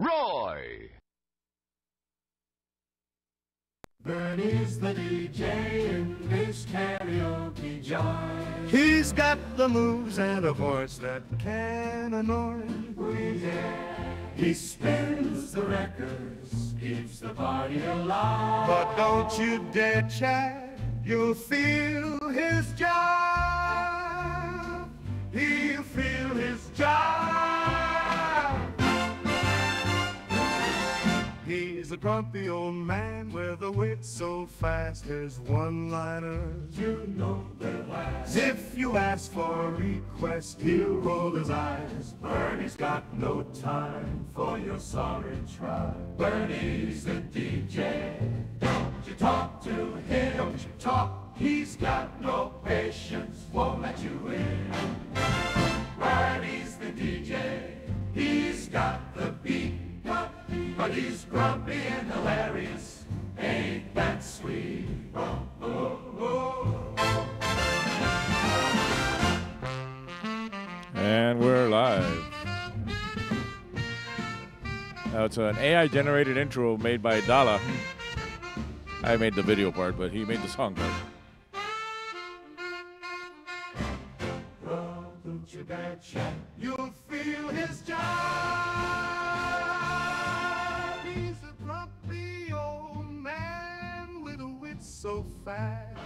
Roy. Bernie's the DJ in this karaoke joint. He's got the moves and a voice that can annoy. He spins the records, keeps the party alive. But don't you dare chat, you'll feel his jive. He'll feel his jive. A grumpy old man with a wit so fast, his one-liners You know they'll last. If you ask for a request, He'll roll his eyes. Bernie's got no time for your sorry try. Bernie's the DJ. Don't you talk to him. Don't you talk. He's got no patience. Won't let you in. Bernie's the DJ. He's got the beat. But, he's grumpy and hilarious. Ain't that sweet? Oh, oh, oh. And we're live. Now it's an AI generated intro made by Dala. I made the video part, but he made the song part. Don't you dare chat. you'll feel his. So fast.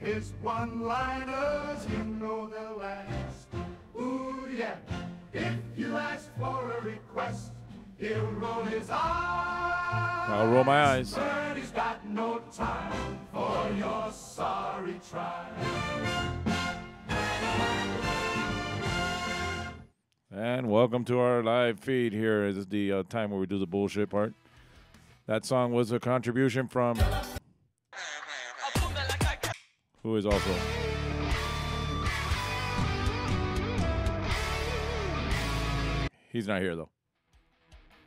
His one-liners, you know they'll last. Ooh, yeah. If you ask for a request, he'll roll his eyes. I'll roll my eyes. Bernie's got no time for your sorry try. And welcome to our live feed Here is the uh, time where we do the bullshit part. That song was a contribution from. Who is also. He's not here though.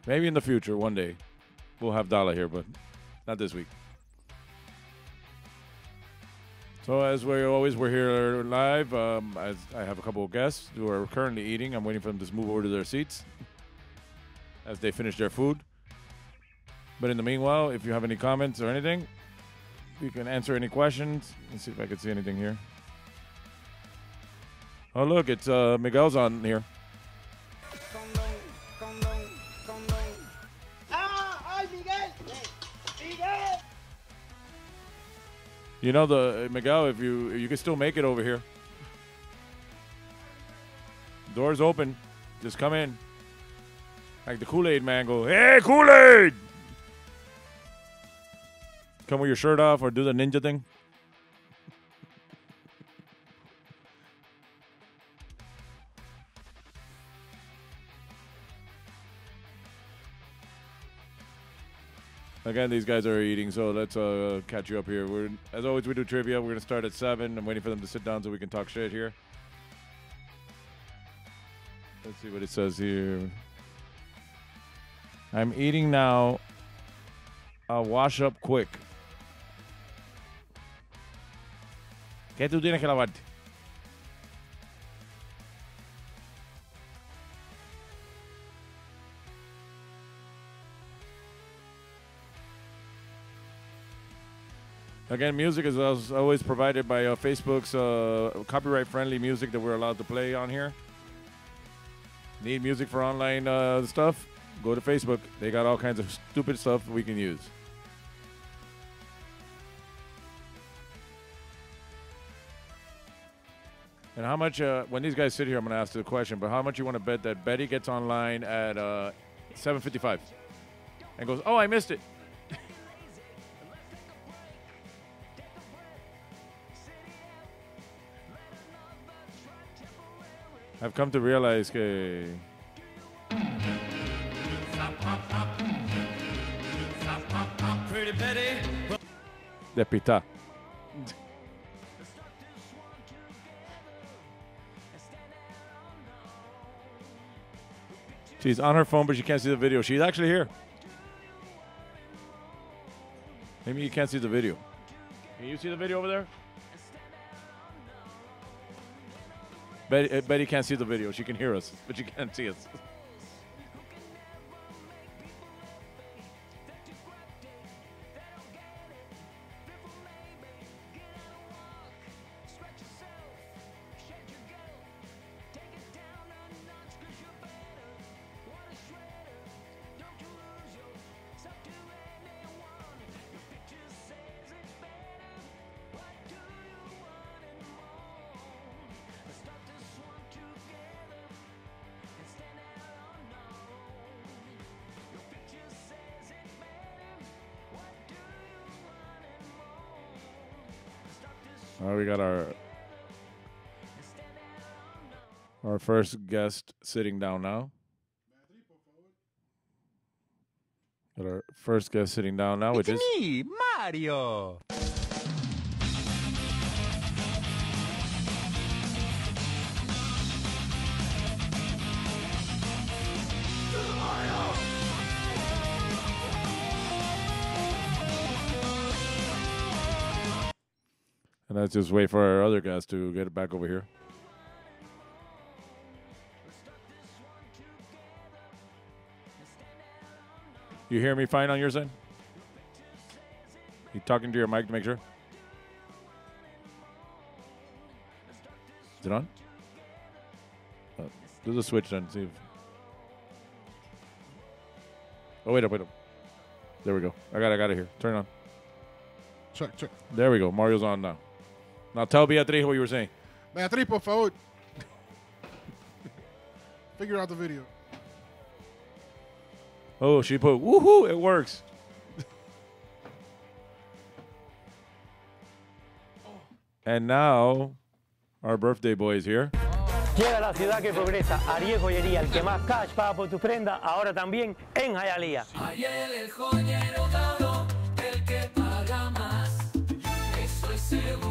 Maybe in the future, one day, we'll have Dala here, but not this week. So as we always, we're here live. Um, as I have a couple of guests who are currently eating. I'm waiting for them to move over to their seats as they finish their food. But in the meanwhile, if you have any comments or anything, you can answer any questions. Let's see if I can see anything here. Oh look, it's uh, Miguel's on here. You know the Miguel, if you you can still make it over here. Doors open. Just come in. Like the Kool-Aid man go, hey Kool-Aid! Come with your shirt off or do the ninja thing. Again, these guys are eating, so let's uh, catch you up here. We're as always we do trivia. We're gonna start at seven. I'm waiting for them to sit down so we can talk shit here. Let's see what it says here. I'm eating now. I'll wash up quick. ¿Qué tú tienes que lavarte? Again, music is always provided by uh, Facebook's uh, copyright-friendly music that we're allowed to play on here. Need music for online uh, stuff? Go to Facebook. They got all kinds of stupid stuff we can use. And how much? Uh, when these guys sit here, I'm going to ask you the question. But how much you want to bet that Betty gets online at uh, 7:55 and goes, "Oh, I missed it." I've come to realize que de. She's on her phone, but she can't see the video. She's actually here. Maybe you can't see the video. Can you see the video over there? Betty, uh, Betty can't see the video. She can hear us, but she can't see us. first guest sitting down now. Got our first guest sitting down now, which is me, Mario. and let's just wait for our other guys to get it back over here. You hear me fine on your side? You talking to your mic to make sure? Is it on? Uh, do the switch then. See if. Oh wait up, wait up. There we go. I got, it, I got it here. Turn it on. Check, check. There we go. Mario's on now. Now tell Beatriz what you were saying. Beatriz, por favor. Figure out the video. Oh, she put woohoo! It works. and now, our birthday boy is here. Llega a la ciudad que progresa, Ariel Joyería, el que más cash paga por tu prenda, ahora también en Hialeah. Ayer el joyero dado, el que paga más. Estoy seguro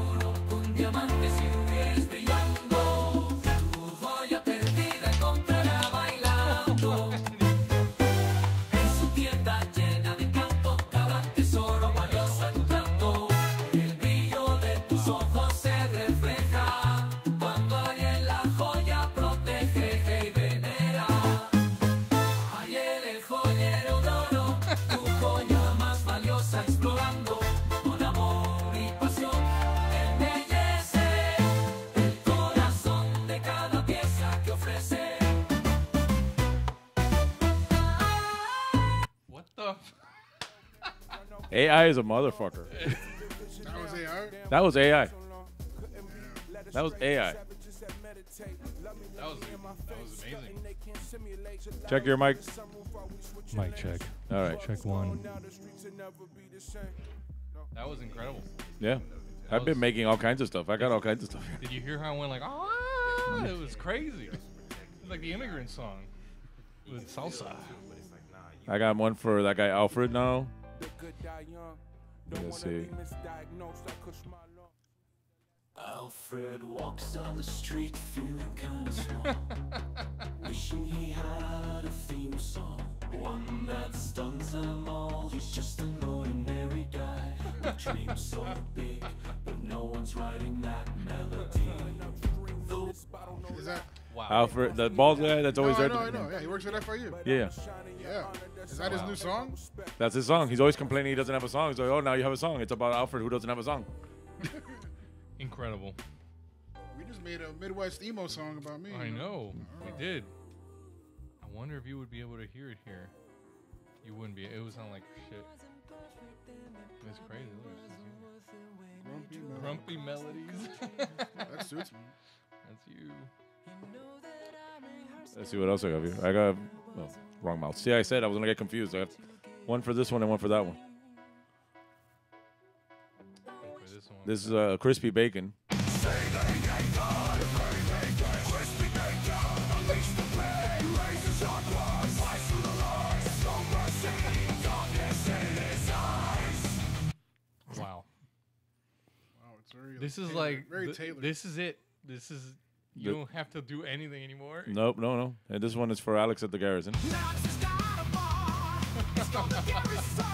AI is a motherfucker. That was AI. That was AI. That was AI. That was that was amazing. Check your mic. Mic check. All right. Check one. That was incredible. Yeah. I've been making all kinds of stuff. I got all kinds of stuff here. Did you hear how I went like, ah? It was crazy. It was like the immigrant song with salsa. I got one for that guy Alfred now. Let's see. Alfred walks down the street feeling kinda small, wishing he had a theme song, one that stuns them all. He's just an ordinary guy with dreams so big, but no one's writing that melody. Though Is that? Wow. Alfred, the bald guy that's No, always I there. know, I know. Yeah, he works at FIU. Yeah, Yeah. Is that his new song? that's his song. He's always complaining he doesn't have a song. He's like, oh, now you have a song. It's about Alfred who doesn't have a song. Incredible. We just made a Midwest emo song about me. I you know. We did. I wonder if you would be able to hear it here. You wouldn't be. It would sound like shit. It's crazy. Grumpy grumpy melodies. That suits me. That's you. Let's see what else I got here. I got oh, wrong mouth. See, I said I was gonna get confused. I got one for this one and one for that one. This one. This is uh, crispy bacon. Wow. Wow, it's very. This is tailored- like very th- tailored. This is it. This is. You don't have to do anything anymore. Nope, no, no. And this one is for Alex at the Garrison. now it's just not a bar, it's gonna get me sun.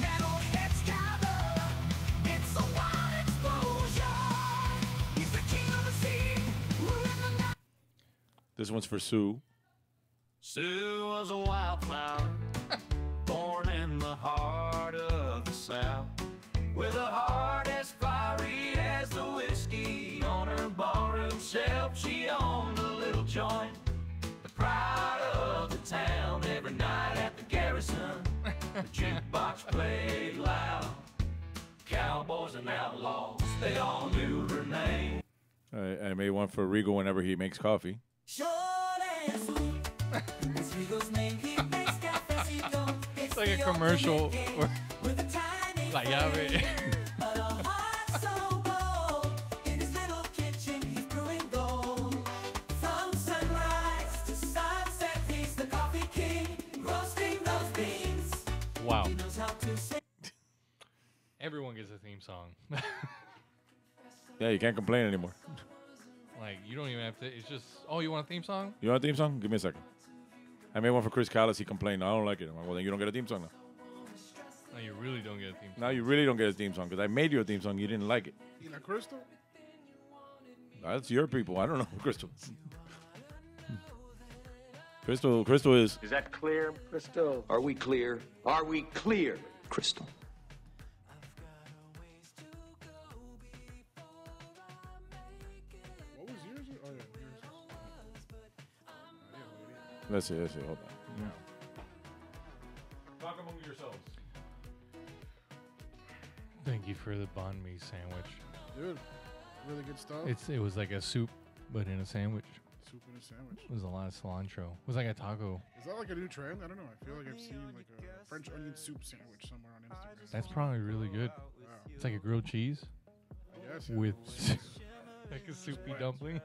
Metalheads gather, it's a wild explosion. He's the king of the sea, ruling the night. This one's for Sue. Sue was a wildflower, born in the heart of the South, with a heart barroom shelf. She owned a little joint, the pride of the town. Every night at the garrison, the jukebox played loud. Cowboys and outlaws, they all knew her name. I, I made one for Regal whenever he makes coffee. It's like a commercial. Or, La theme song. Yeah, you can't complain anymore. like you don't even have to. It's just oh, you want a theme song? You want a theme song? Give me a second. I made one for Chris Callis. He complained. I don't like it. I'm like, well, then you don't get a theme song now. No, you really don't get a theme. song. Now you really don't get a theme song because I made you a theme song. You didn't like it. You know, Crystal? That's your people. I don't know, Crystal. Crystal, Crystal is Is that clear, Crystal? Are we clear? Are we clear, Crystal? Let's see. Let's see. Hold on. Talk among yourselves. Thank you for the banh mi sandwich. Dude, really good stuff. It's it was like a soup, but in a sandwich. Soup in a sandwich. It was a lot of cilantro. It was like a taco. Is that like a new trend? I don't know. I feel like I've seen like a French onion soup sandwich somewhere on Instagram. That's probably really good. Wow. It's like a grilled cheese I guess, yeah. with like a soupy dumpling.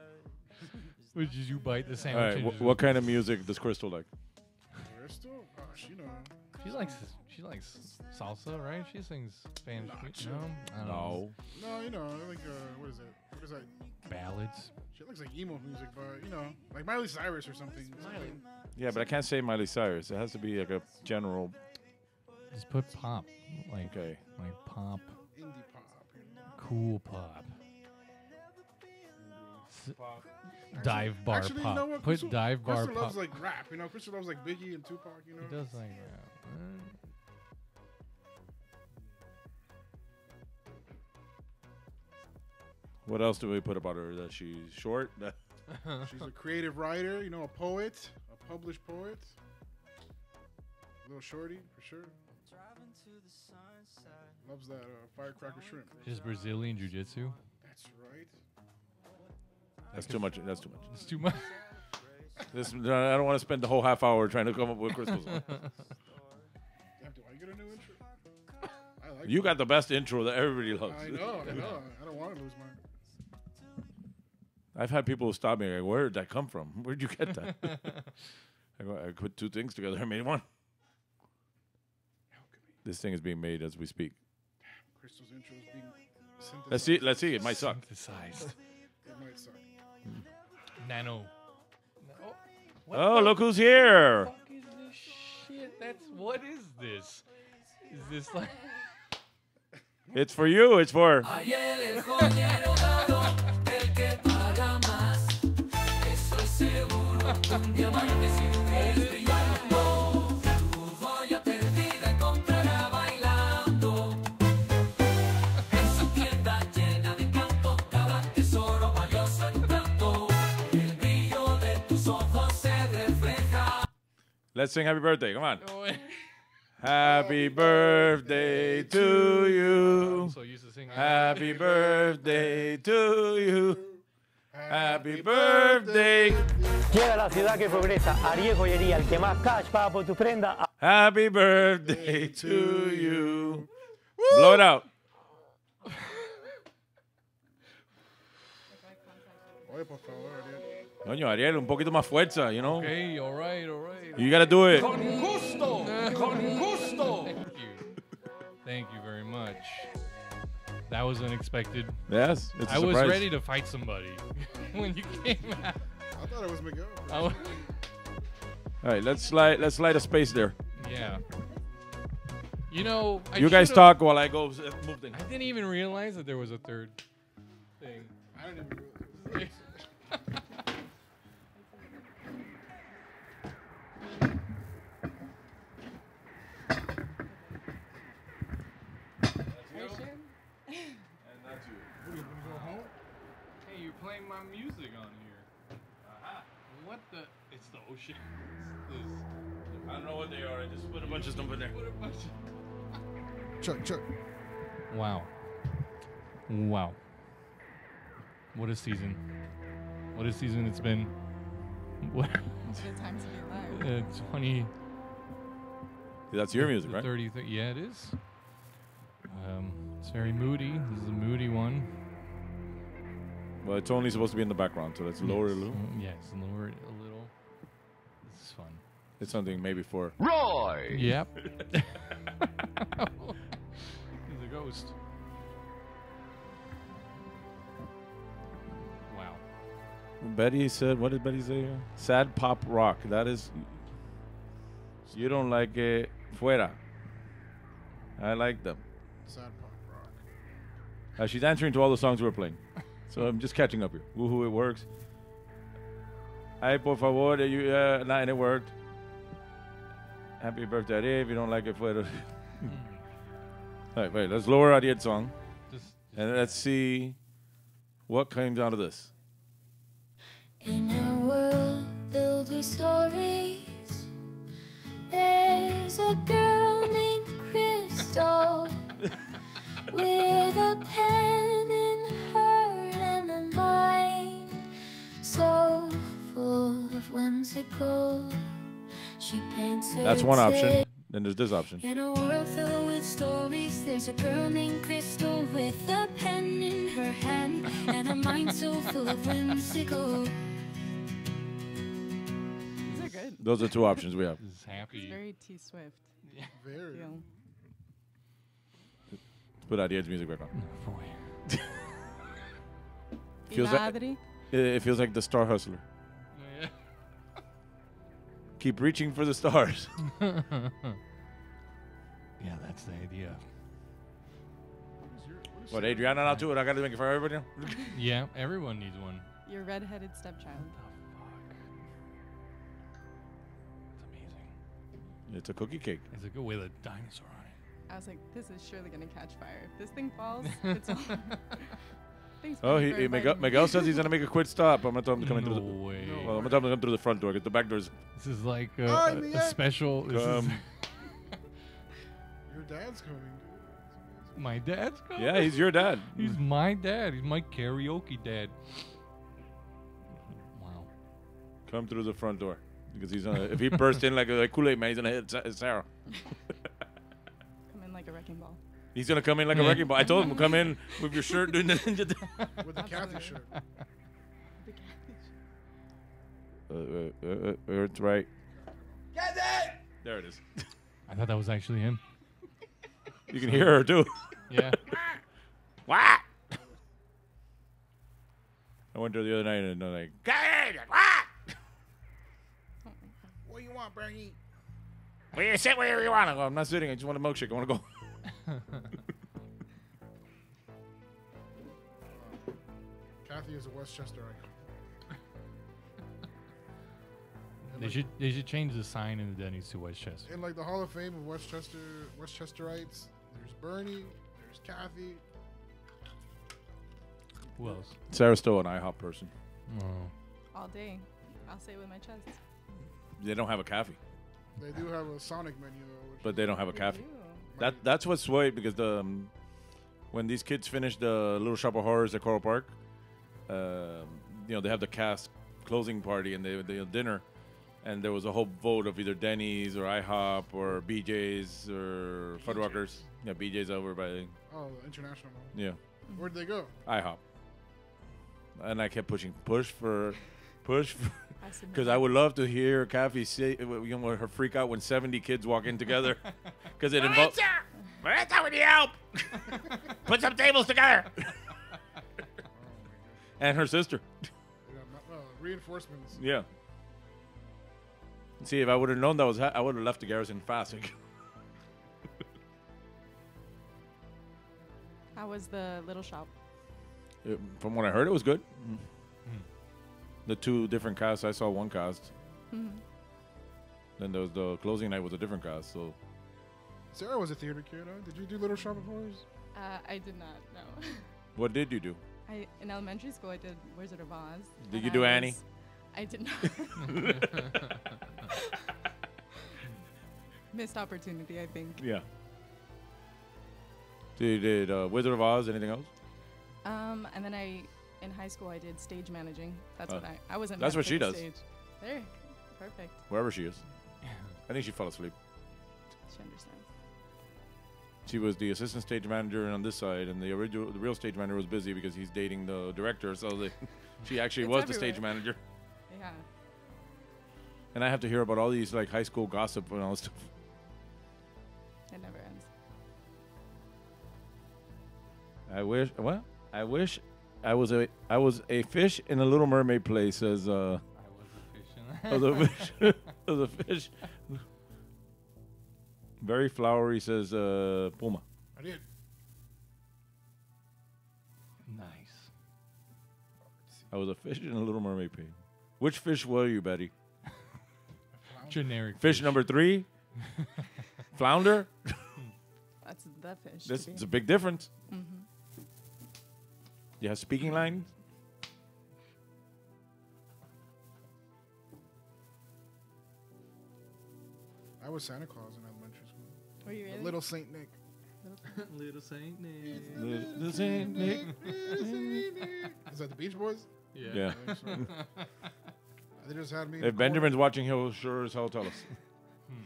Which is you bite the All sandwich. right. and wh- just- what kind of music does Crystal like? Crystal? Oh, she know. She likes she likes salsa, right? She sings Spanish. Nah, mu- chill. no, I don't know. No. No, you know, I like uh, what is it? What is that? ballads. She likes like emo music, but you know, like Miley Cyrus or something. something. Yeah, but I can't say Miley Cyrus. It has to be like a general. Just put pop, like Okay. like pop, Indie pop. You know? cool pop. S- dive bar Actually, pop. you know what? Put Crystal, dive bar Crystal pop. loves like rap. You know, Crystal loves like Biggie and Tupac. You know. He does like that. What else do we put about her? That she's short. She's a creative writer. You know, a poet, a published poet. A Little shorty for sure. Loves that uh, firecracker shrimp. Just Brazilian jiu jitsu. That's right. That's too much. That's too much. It's too much. This I don't want to spend the whole half hour trying to come up with Crystal's. song. Damn, do I get a new intro? I like You it. got the best intro that everybody loves. I know, I know. I don't want to lose mine. I've had people stop me like, "Where did that come from? Where'd you get that?" I, go, I put two things together. I made one. This thing is being made as we speak. Crystal's intro is being synthesized. Let's see. Let's see. It might suck. Synthesized. It might suck. Nano. Oh, look who's here! fuck is this shit? That's what is this? Is this like It's for you. It's for. Let's sing Happy Birthday. Come on. Happy birthday to you. so used to sing Happy birthday to you. Happy birthday. Llega la ciudad que progresa, Ariel Joyería, el que más cash paga por tu prenda. Happy birthday to you. Blow it out. Oye, por favor, Ariel. Coño, Ariel, un poquito más fuerza, you know? Okay, all right, all right. You gotta do it. Con gusto. Con gusto. Thank you. Thank you very much. That was unexpected. Yes, it's a I was surprise. ready to fight somebody when you came out. I thought it was Miguel. I All right, let's slide. Let's slide a space there. yeah. You know, I you guys talk while I go uh, move things. I didn't even realize that there was a third thing. I didn't even playing my music on here. What the? It's the ocean. It's this. I don't know what they are. I just put a bunch of stuff in there. What a bunch Chuck, Chuck. Wow. Wow. What a season. What a season it's been. What? Good time to be alive. Uh, 20. That's your music, the right? 30, yeah, it is. Um, it's very moody. This is a moody one. Well, it's only supposed to be in the background, so let's lower it a little. Mm, yes, lower it a little. This is fun. It's something maybe for Roy. Yep. He's a ghost. Wow. Betty said, "What did Betty say? Sad pop rock. That is, you don't like it. Fuera. I like them. Sad pop rock. Uh, she's answering to all the songs we're playing. So I'm just catching up here. Woohoo, it works. Ay, por favor, you, uh, nah, and it worked. Happy birthday, Ariel. If you don't like it, fuera. all right, wait, let's lower Ariel's song. Just, And let's see what comes out of this. In a world filled with stories, there's a girl named Crystal with a pen mind so full of whimsical. She paints her That's one option. day Then there's this option. in a world filled with stories, there's a girl named Crystal with a pen in her hand and a mind so full of whimsical. These are good. Those are two options we have. this is happy. It's very T Swift. Very. Feel. Put Ariel's music back on. Oh, Boy. Feels like- It, it feels like the Star Hustler. Yeah. Keep reaching for the stars. yeah, that's the idea. What, Adriana not do it? I got to make it for everybody? Yeah, everyone needs one. Your redheaded stepchild. It's amazing. It's a cookie cake. It's a good with a dinosaur on it. I was like, this is surely gonna catch fire. If this thing falls, it's all. Thanks, Oh, he, he Miguel. Miguel says he's gonna make a quick stop. I'm gonna tell him to come in No through the. way. Well, I'm gonna tell him to come through the front door because the back door's. This is like a, Hi, a- a special. Come. Your dad's coming, dude. my dad's coming. Yeah, he's your dad. He's my dad. He's my karaoke dad. Wow. Come through the front door because he's gonna. if he bursts in like a like Kool Aid man, he's gonna hit Sa- Sarah. Come in like a wrecking ball. He's gonna come in like a Yeah. wrecking ball. I told him come in with your shirt doing the ninja. With the Kathy shirt. uh, uh, uh, uh, it's right. There it is. I thought that was actually him. You can hear her too. Yeah. What? I went there the other night and they're like, What What do you want, Bernie? "Well, you sit wherever you want." I go, I'm not sitting. I just want a milkshake. I want to go. Kathy is a Westchester icon. They should they should change the sign in the Denny's to Westchester. In like the Hall of Fame of Westchester Westchesterites, there's Bernie, there's Kathy. Who else? Sarah's still an IHOP person. Oh. All day. I'll say it with my chest. They don't have a coffee, They do have a Sonic menu though. But they don't have a They coffee. That that's what's sweet because the um, when these kids finish the Little Shop of Horrors at Coral Park, um, you know they have the cast closing party and they they have dinner, and there was a whole vote of either Denny's or IHOP or BJ's or Fuddruckers. Yeah, BJ's over by oh, the international. Mall. yeah Where'd they go? IHOP, and I kept pushing push for push for. I submit Because that. I would love to hear Kathy say, you know, her freak out when 70 kids walk in together. Because it involves. Marissa, would you help? Put some tables together. and her sister. Yeah, ma- uh, reinforcements. Yeah. See, if I would have known that was, ha- I would have left the garrison fast. How was the little shop? It- From what I heard, it was good. The two different casts, I saw one cast. Mhm. Then there was the closing night was a different cast. So Sarah was a theater kid. Huh? Did you do Little Shop of Horrors? Uh, I did not know. what did you do? I in elementary school I did Wizard of Oz. Did and you I do Annie? was- I did not. Missed opportunity, I think. Yeah. Did, did uh, Wizard of Oz anything else? Um, and then I, in high school, I did stage managing. That's Oh. what I. I wasn't. That's what she does. Stage. There, perfect. Wherever she is. I think she fell asleep. She understands. She was the assistant stage manager on this side, and the original, the real stage manager was busy because he's dating the director. So they, she actually It's was the stage everywhere. manager. Yeah. And I have to hear about all these like high school gossip and all this stuff. It never ends. I wish. What? I wish I was a I was a fish in a Little Mermaid play. Says uh, I I was a fish. I was a fish. Very flowery. Says uh, Puma. I did. Nice. I was a fish in a Little Mermaid play. Which fish were you, Betty? Generic Fish fish. number three. Flounder. That's the fish. to That's it's a big difference. Mhm. You have speaking lines. I was Santa Claus in elementary school. Were you The really? Little Saint Nick. Little Saint Nick. Little Saint Nick. Is that the Beach Boys? Yeah. Yeah. I think so. they just had me. If Benjamin's corner. watching, he'll sure as hell tell us. Hmm.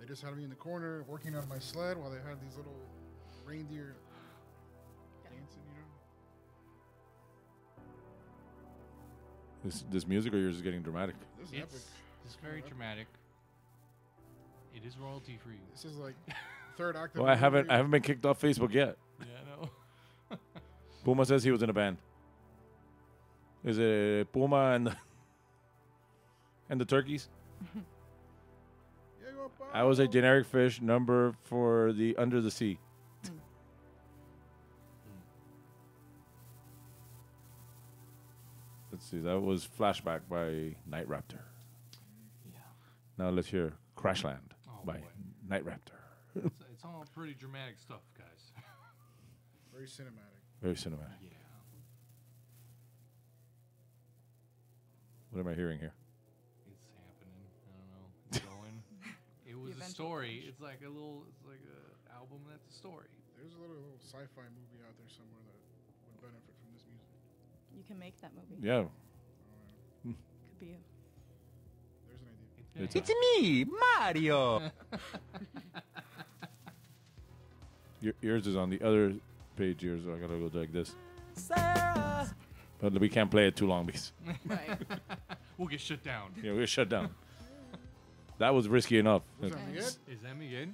They just had me in the corner working on my sled while they had these little reindeer This this music, or yours is getting dramatic? This is It's, epic. it's very dramatic. It is royalty free. This is like third act. Well, a I haven't. I haven't been kicked off Facebook yet. Yeah, I know. Puma says he was in a band. Is it Puma and the, and the turkeys? I was a generic fish number for the under the sea. Let's see. That was flashback by Night Raptor. Yeah. Now let's hear Crashland Oh, by boy. Night Raptor. It's, it's all pretty dramatic stuff, guys. Very cinematic. Very cinematic. Yeah. What am I hearing here? It's happening. I don't know. It's going. it was a story. finish. It's like a little. It's like a album that's a story. There's a little, little sci-fi movie out there somewhere that would benefit from this music. You can make that movie. Yeah. Could be you. There's an idea. It's a- me, Mario. Your, yours is on the other page here, so I gotta go like this. Sarah. But we can't play it too long because Right. we'll get shut down. yeah, we're shut down. that was risky enough. Was that Miguel? Is that Miguel?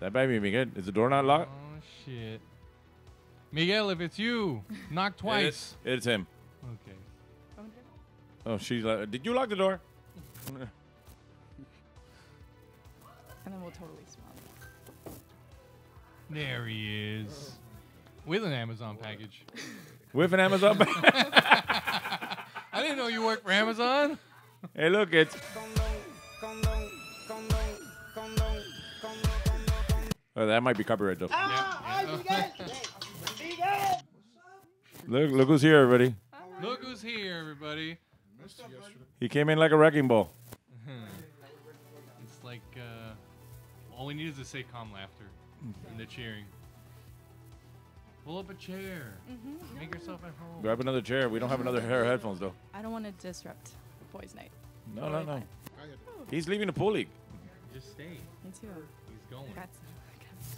That might be Miguel. Is the door not locked? Oh shit. Miguel, if it's you, knock twice. It is, it's him. Okay. Oh, she's like, did you lock the door? And then we'll totally swap. There he is. With an Amazon package. With an Amazon. package? I didn't know you worked for Amazon. hey, look, it's. Oh, that might be copyright though. Look, look who's here, everybody. Look who's here, everybody. Missed you yesterday. He came in like a wrecking ball. It's like uh, all we need is to say calm laughter and the cheering. Pull up a chair. Make yourself at home. Grab another chair. We don't have another pair of headphones though. I don't want to disrupt the boys' night. No, no, no. He's leaving the pool league. Just stay. Me too. He's going. Got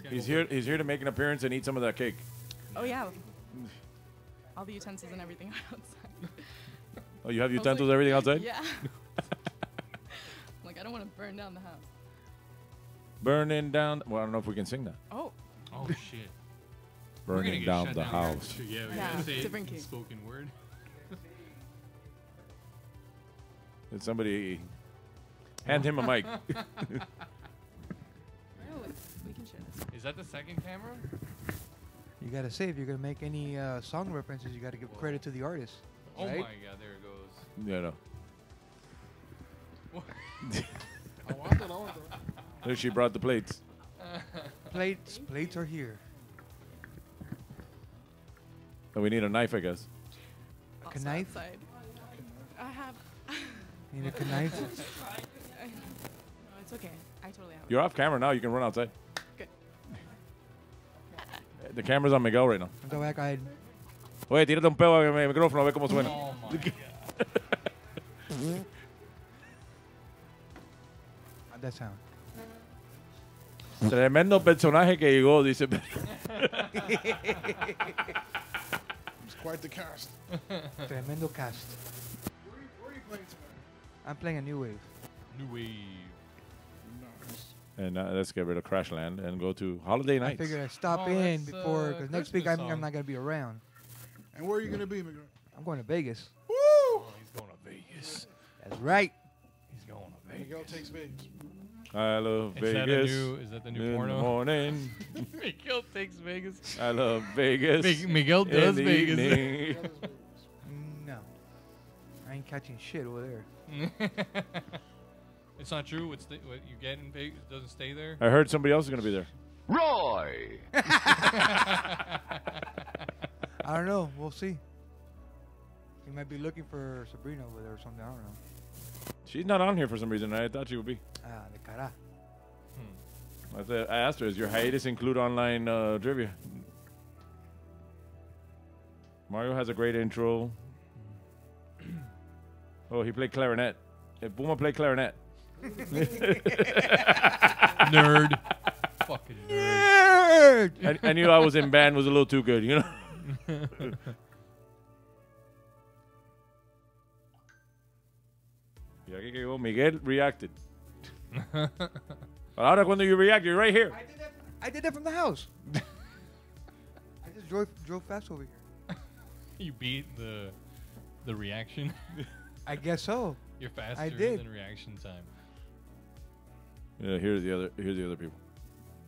He's He's here. He's here to make an appearance and eat some of that cake. Oh yeah. All the utensils and everything are outside. Oh, you have utensils, was like, everything outside. Yeah. like I don't want to burn down the house. Burning down. Well, I don't know if we can sing that. Oh. Oh shit. Burning down the here. house. Yeah, we Yeah, gotta say different in key. spoken word. Did somebody hand him a mic? No, we can share this. Is that the second camera? You gotta say if you're gonna make any uh, song references, you gotta give credit to the artist. Oh right? my god, there it goes. yeah, no. I want that. I want that. There she brought the plates. Plates, plates are here. And we need a knife, I guess. A knife? outside. I have. Need a knife? no, it's okay. I totally have. You're off camera now. You can run outside. Good. The camera's on Miguel right now. Go back, I. Oye, tírate un pedo al eh, micrófono a ver cómo suena. Oh my god. How'd that sound? Tremendo personaje que llegó, dice. It's quite the cast. Tremendo cast. Where are you playing? I'm playing a new wave. New wave. Nice. and uh, let's get rid of Crashland and go to Holiday I Nights. figured I'd stop Oh, in that's, before, uh, because next week I'm, I'm not gonna be around. And where are you gonna be, Miguel? I'm going to Vegas. Woo! Oh, he's going to Vegas. That's right. He's going to Vegas. Miguel takes Vegas. I love Is that a Vegas. new- is that the new in porno? The morning. Miguel takes Vegas. I love Vegas. Mig- Miguel does the Vegas. No. I ain't catching shit over there. it's not true. What's the, what you get in Vegas doesn't stay there. I heard somebody else is going to be there. Roy! I don't know. We'll see. He might be looking for Sabrina over there or something. I don't know. She's not on here for some reason. I thought she would be. Ah, de cara. I, said, I asked her, "Does your hiatus include online uh, trivia?" Mario has a great intro. oh, he played clarinet. Eh, Puma played clarinet. Nerd. Fucking nerd. I, I knew I was in band was a little too good, you know. Y aquí que llegó Miguel reacted. Ahora cuando you react, you're right here. I did that from the house. I just drove drove fast over here. You beat the the reaction. I guess so. You're faster I did. than reaction time. Yeah, here's the other. Here's the other people.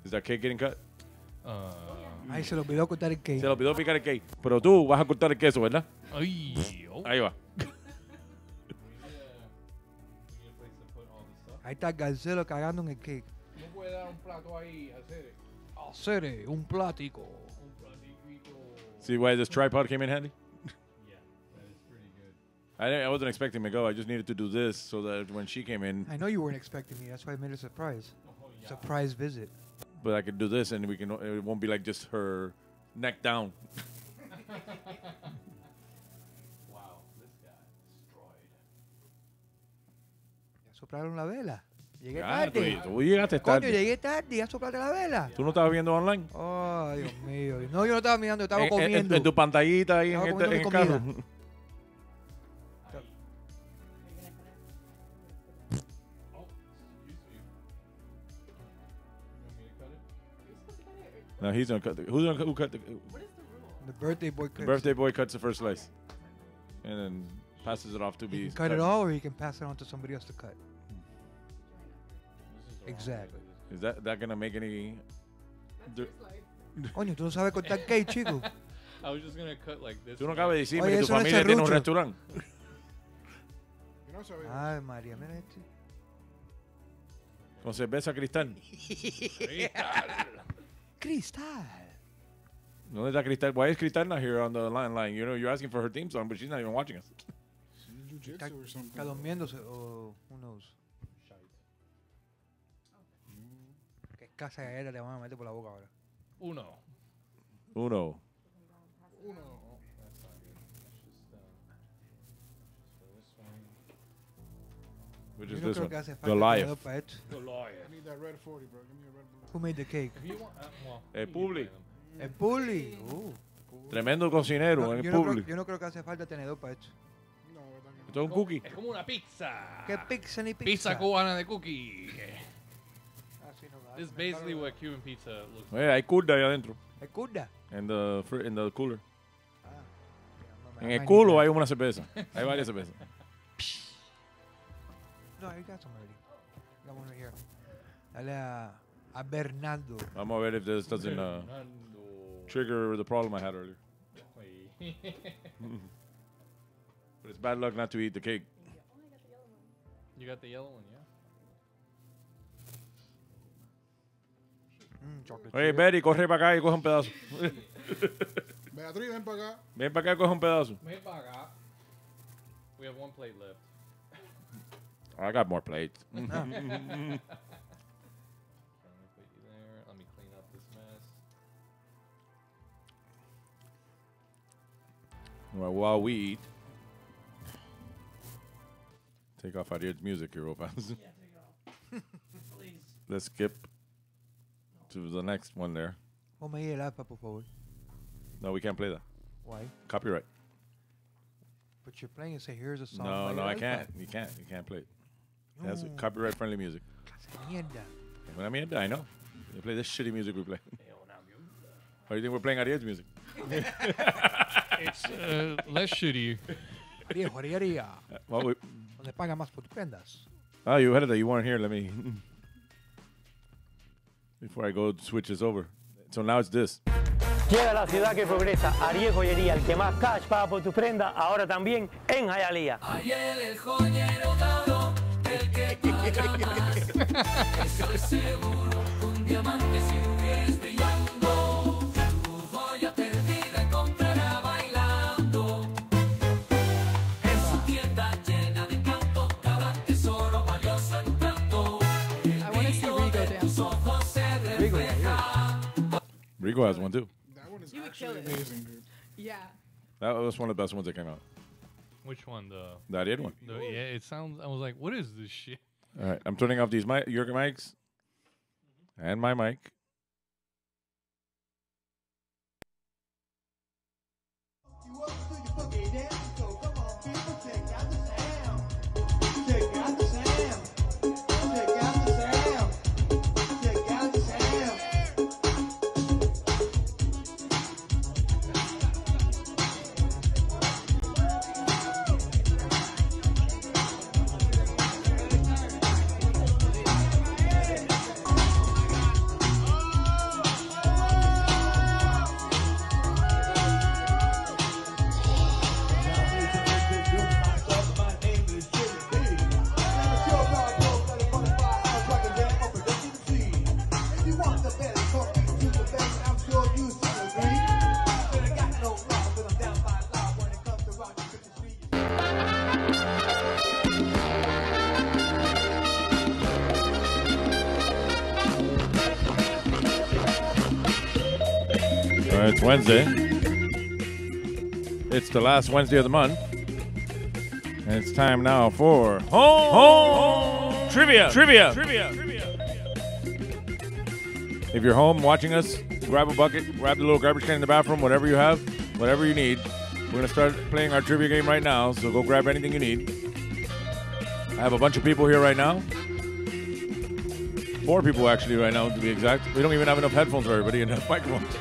Is that cake getting cut? Uh, Ay, se le olvidó cortar el cake. Se le olvidó picar el cake. Pero tú vas a cortar el queso, ¿verdad? Ay, oh. Ahí va. Ahí está Garcelo cagando en el cake. No puede dar un plato ahí, hacer. Hacer un plático. See why this tripod came in handy? I, didn't- I wasn't expecting to go. I just needed to do this so that when she came in, I know you weren't expecting me. That's why I made a surprise. Surprise visit. but I could do this and we can. It won't be like just her neck down. wow, this guy destroyed. Ya soplaron la vela. Llegué Ah, tú, tarde. tú llegaste Coño, tarde. llegué tarde. Ya soplaste la vela. ¿Tú no estabas viendo online? Ay, Dios mío. No, yo no estaba mirando, yo estaba En- en- en- comiendo. En, tu pantallita ahí en, Estaba este- en el carro. comida. No, he's gonna cut. The, who's gonna who cut the? The birthday boy The cuts. birthday boy cuts the first slice, and then passes it off to You be can cut it all, or you can pass it on to somebody else to cut. Exactly. Is that that gonna make any? di- Coño, tú no sabes cortar cake, chico. I was just gonna cut like this. Tú no acabas de decirme Oye, que tu eso no es familia tiene un serrucho. restaurante. Yo no sabía. Ay, María, mira este. Con cerveza cristal. Cristal. ¿Dónde está Cristal? Why is Cristal not here on the line? line? You know, you're asking for her theme song, but she's not even watching us. Está, está durmiéndose, o who knows. Qué casa era le van a meter por la boca ahora. Uno. Uno. Uno. Which is this one? que hace Goliath. tenedor para esto. I need that red 40, bro. Give me a red blue. Who made the cake? You uh, well, El Publi. El Puli. Uh. Tremendo cocinero, No, el yo, no Publi. creo, yo no creo que hace falta tenedor para esto. Esto es un cookie. Es como una pizza. ¿Qué pizza ni pizza? Pizza cubana de cookie. Ah, no, This is basically what Cuban pizza looks Oye, hay curda ahí adentro. ¿Es curda? En the, in the cooler. I En el culo hay una cerveza. Hay varias cervezas. No, I got some already. Got one right here. Dale a, a Bernardo. Vamos a ver if this doesn't uh, trigger the problem I had earlier. But it's bad luck not to eat the cake. You got the yellow one, yeah? Mm, chocolate Oye. Betty, corre para acá y coge un pedazo. Beatriz, ven para acá. Ven para acá y coge un pedazo. Ven para acá. We have one plate left. I got more plates. Well, while we eat, take off Ariel's music here real fast. Let's skip to the next one there. Ponme ahí el alfa, por favor. No, we can't play that. Why? Copyright. But you're playing and say, here's a song. No, no, I can't. You can't. You can't play it. That's No. copyright friendly music. Mierda. When I mean, I know. You play this shitty music we play. Or you think we're playing Ariel's music? it's uh, less shitty. Haría, haría, haría. Well, we, Donde paga más por tus prendas. oh, you had it. You weren't here. Let me. Before I go switch this over. So now it's this. Llega la ciudad que progresa, Ariel Joyería, el que más cash paga por tu prenda, ahora también en Hialeah. Ayer el joyero dorado, el que paga más. Estoy seguro un diamante si Rico has one too. That one is You would actually kill it. amazing, dude. Yeah. That was one of the best ones that came out. Which one? The That Ariel one. The, yeah, it sounds. I was like, what is this shit? All right, I'm turning off these mic, your mics, and my mic. Wednesday. It's the last Wednesday of the month. And it's time now for home, home trivia. Trivia. Trivia. If you're home watching us, grab a bucket, grab the little garbage can in the bathroom, whatever you have, whatever you need. We're going to start playing our trivia game right now, so go grab anything you need. I have a bunch of people here right now. Four people actually right now, to be exact. We don't even have enough headphones for everybody and enough microphones.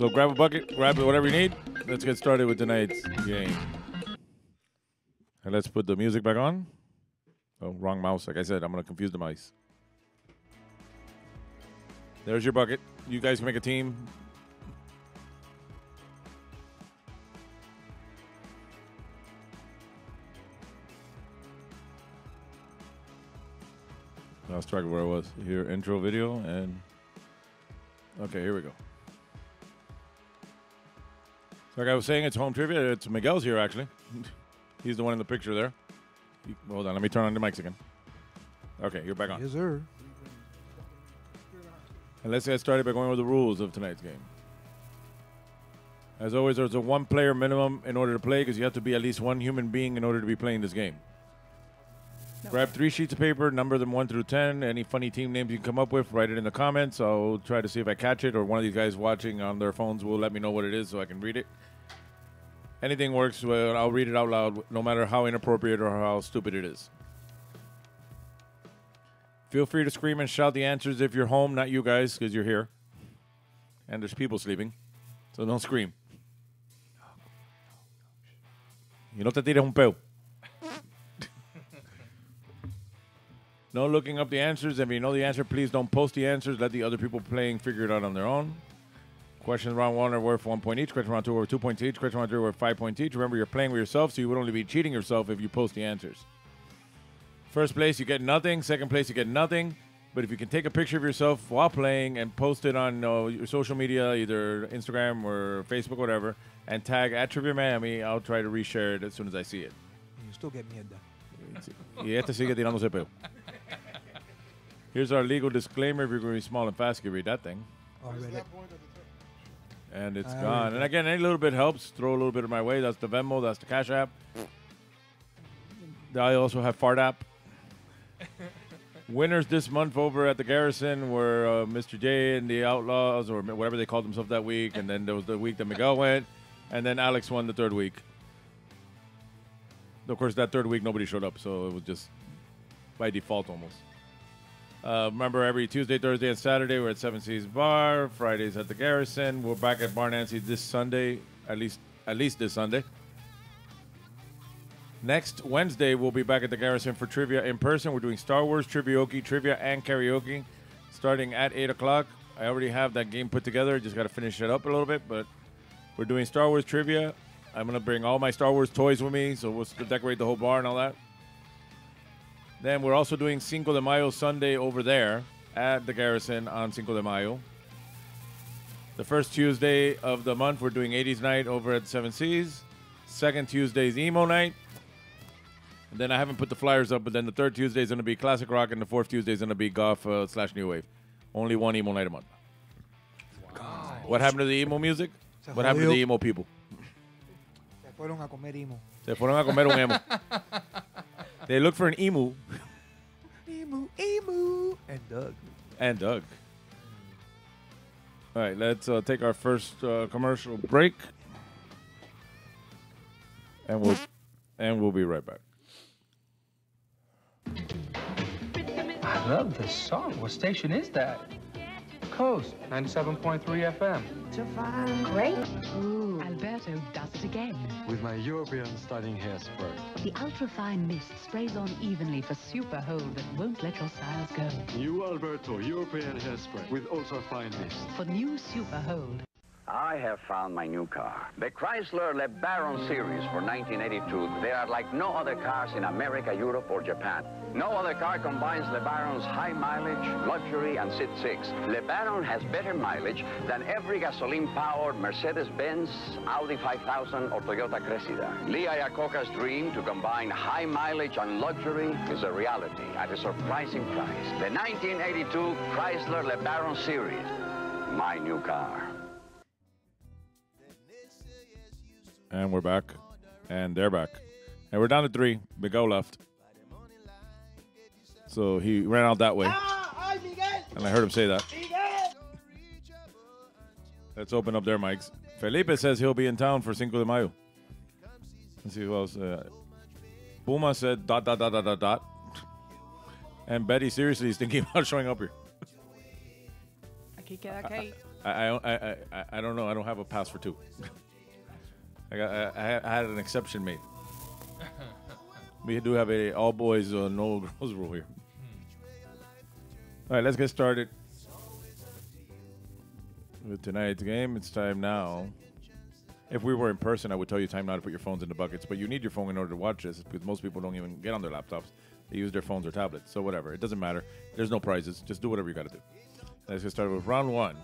So grab a bucket, grab whatever you need. Let's get started with tonight's game. And let's put the music back on. Oh, wrong mouse. Like I said, I'm going to confuse the mice. There's your bucket. You guys can make a team. I lost track of where I was. Here, intro video, and okay, here we go. Like I was saying, it's home trivia. It's Miguel's here actually. He's the one in the picture there. You- Hold on, let me turn on the mics again. Okay, you're back on. Yes, sir. And let's get started by going over the rules of tonight's game. As always, there's a one player minimum in order to play because you have to be at least one human being in order to be playing this game. Grab three sheets of paper, number them 1 through 10. Any funny team names you can come up with, write it in the comments. I'll try to see if I catch it, or one of these guys watching on their phones will let me know what it is so I can read it. Anything works, well, I'll read it out loud, no matter how inappropriate or how stupid it is. Feel free to scream and shout the answers if you're home, not you guys, because you're here. And there's people sleeping. So don't scream. Y no te tires un peo. No looking up the answers. If you know the answer, please don't post the answers. Let the other people playing figure it out on their own. Questions round one are worth one point each. Question round two are worth two points each. Question round three are worth five points each. Remember, you're playing with yourself, so you would only be cheating yourself if you post the answers. First place, you get nothing. Second place, you get nothing. But if you can take a picture of yourself while playing and post it on uh, your social media, either Instagram or Facebook, whatever, and tag at Trivia Miami, I'll try to reshare it as soon as I see it. You still get mierda. Y este sigue tirándose peo. Here's our legal disclaimer. If you're going to be small and fast, you can read that thing. Already. And it's I gone. And again, any little bit helps. Throw a little bit of my way. That's the Venmo. That's the Cash App. I also have Fart App. Winners this month over at the Garrison were uh, Mr. J and the Outlaws, or whatever they called themselves that week. And then there was the week that Miguel went. And then Alex won the third week. Of course, that third week, nobody showed up. So it was just by default almost. Uh, remember, every Tuesday, Thursday, and Saturday, we're at Seven Seas Bar. Fridays at the Garrison. We're back at Bar Nancy this Sunday, at least at least this Sunday. Next Wednesday, we'll be back at the Garrison for trivia in person. We're doing Star Wars trivia, trivia, and karaoke, starting at eight o'clock. I already have that game put together. Just got to finish it up a little bit, but we're doing Star Wars trivia. I'm gonna bring all my Star Wars toys with me, so we'll decorate the whole bar and all that. Then we're also doing Cinco de Mayo Sunday over there at the Garrison on Cinco de Mayo. The first Tuesday of the month, we're doing 80s night over at Seven Seas. Second Tuesday is emo night. And then I haven't put the flyers up, but then the third Tuesday is going to be classic rock, and the fourth Tuesday is going to be golf uh, slash new wave. Only one emo night a month. What happened to the emo music? Se What happened to the emo people? Se fueron a comer emo. Se fueron a comer un emo. they look for an emu Emu, emu. And Doug. and Doug. All right, let's uh, take our first uh, commercial break, and we'll and we'll be right back. I love this song. What station is that? Coast 97.3 FM. Great. Ooh. Alberto does it again. With my European styling hairspray. The ultrafine mist sprays on evenly for super hold that won't let your styles go. New Alberto European hairspray with ultra fine mist. For new super hold. I have found my new car. The Chrysler LeBaron series for 1982. They are like no other cars in America, Europe, or Japan. No other car combines LeBaron's high mileage, luxury, and Sit 6. LeBaron has better mileage than every gasoline-powered Mercedes-Benz, Audi 5000, or Toyota Cressida. Lee Iacocca's dream to combine high mileage and luxury is a reality at a surprising price. The 1982 Chrysler LeBaron series. My new car. And we're back, and they're back, and we're down to three. Big O left, so he ran out that way, and I heard him say that. Let's open up their mics. Felipe says he'll be in town for Cinco de Mayo. Let's see who else. Uh, Puma said dot dot dot dot dot dot. And Betty seriously is thinking about showing up here. Aquí queda Kate. I I, I, I, I- I don't know. I don't have a pass for two. I got I, I had- an exception made. We do have a all boys uh, no girls rule here. All right, let's get started with tonight's game. It's time now. If we were in person, I would tell you time now to put your phones in the buckets, but you need your phone in order to watch this because most people don't even get on their laptops. They use their phones or tablets. So whatever, it doesn't matter. There's no prizes. Just do whatever you got to do. Let's get started with round one.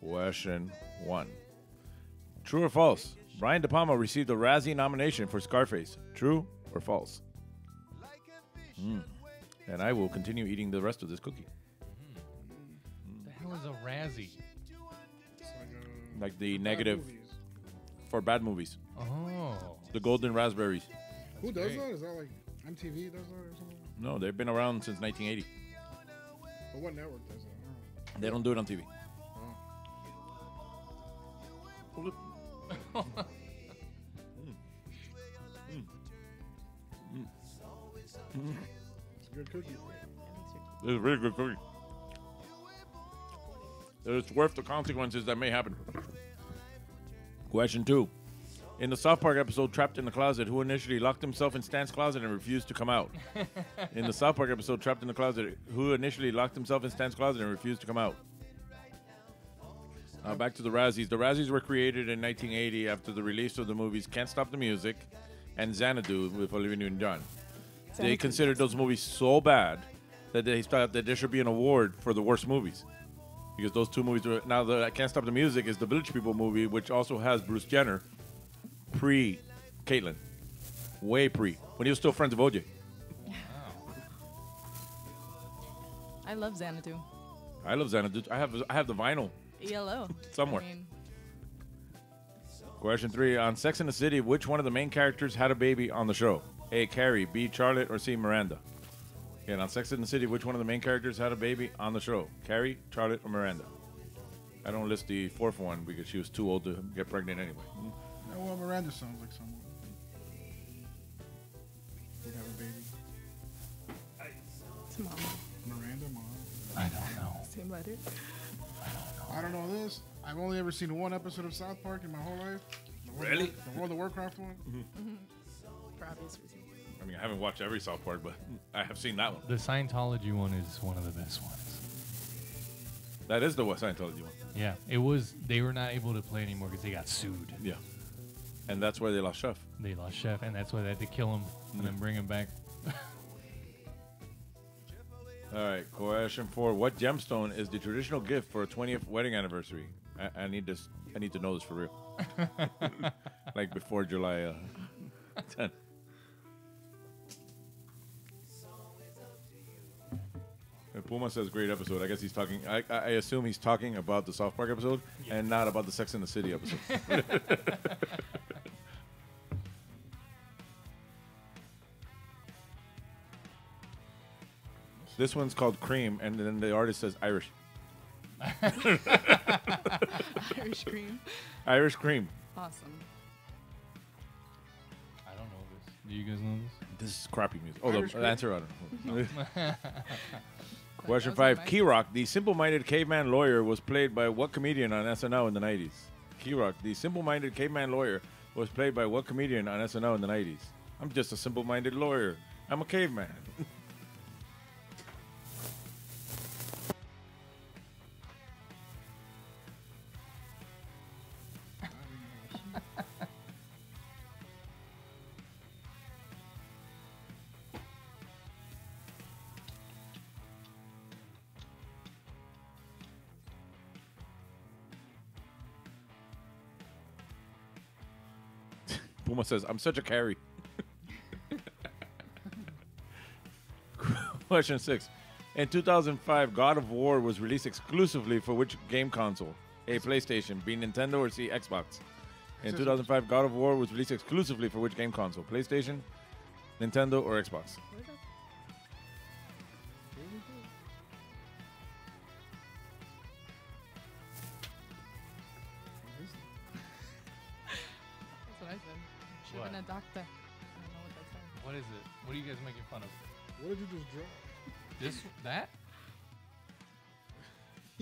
Question one. True or false? Brian De Palma received a Razzie nomination for Scarface. True or false? Mm. And I will continue eating the rest of this cookie. The hell is a Razzie? Like the negative for bad movies. Oh. The golden raspberries. Who does great. that? Is that like MTV does that or something? No, they've been around since 1980. But what network does that? I don't know. They don't do it on TV. It's a good cookie. It's a really good cookie. It's worth the consequences that may happen. Question two. In the South Park episode Trapped in the Closet, who initially locked himself in Stan's closet and refused to come out? in the South Park episode Trapped in the Closet, who initially locked himself in Stan's closet and refused to come out? Uh, back to the Razzies. The Razzies were created in 1980 after the release of the movies Can't Stop the Music and Xanadu with Olivia Newton-John. They considered those movies so bad that they thought that there should be an award for the worst movies. Because those two movies were now the I Can't Stop the Music is the Village People movie, which also has Bruce Jenner pre Caitlyn. Way pre. When he was still friends with OJ. I love Xanadu. I love Xanadu. I have I have the vinyl. ELO. Somewhere. I mean, Question three. On Sex in the City, which one of the main characters had a baby on the show? A. Carrie, B. Charlotte, or C. Miranda? Again, on Sex in the City, which one of the main characters had a baby on the show? Carrie, Charlotte, or Miranda? I don't list the fourth one because she was too old to get pregnant anyway. Mm. Yeah, well, Miranda sounds like someone. Would have a baby. it's mom. Miranda mom. I don't know. Same letter. I don't know this. I've only ever seen one episode of South Park in my whole life. The World- Really? The World of Warcraft one. Mm-hmm. For obvious reasons. I mean, I haven't watched every South Park, but I have seen that one. The Scientology one is one of the best ones. That is the what Scientology one. Yeah, it was. They were not able to play anymore because they got sued. Yeah. And that's where they lost Chef. They lost Chef, and that's why they had to kill him and then bring him back. All right, question four: What gemstone is the traditional gift for a 20th wedding anniversary? I, I need this. I need to know this for real. like before July uh, 10th. And Puma says great episode. I guess he's talking. I, I I assume he's talking about the South Park episode and not about the Sex in the City episode. this one's called Cream, and then the artist says Irish. Irish cream. Irish Cream. Awesome. I don't know this. Do you guys know this? This is crappy music. Oh, Irish the Cream? answer I don't know. No. Question five: was my- Keyrock, the simple-minded caveman lawyer, was played by what comedian on SNL in the '90s? Keyrock, the simple-minded caveman lawyer, was played by what comedian on SNL in the '90s? I'm just a simple-minded lawyer. I'm a caveman. Says, "I'm such a carry." Question six: In 2005, God of War was released exclusively for which game console? A PlayStation, B Nintendo, or C Xbox? In 2005, God of War was released exclusively for which game console? PlayStation, Nintendo, or Xbox?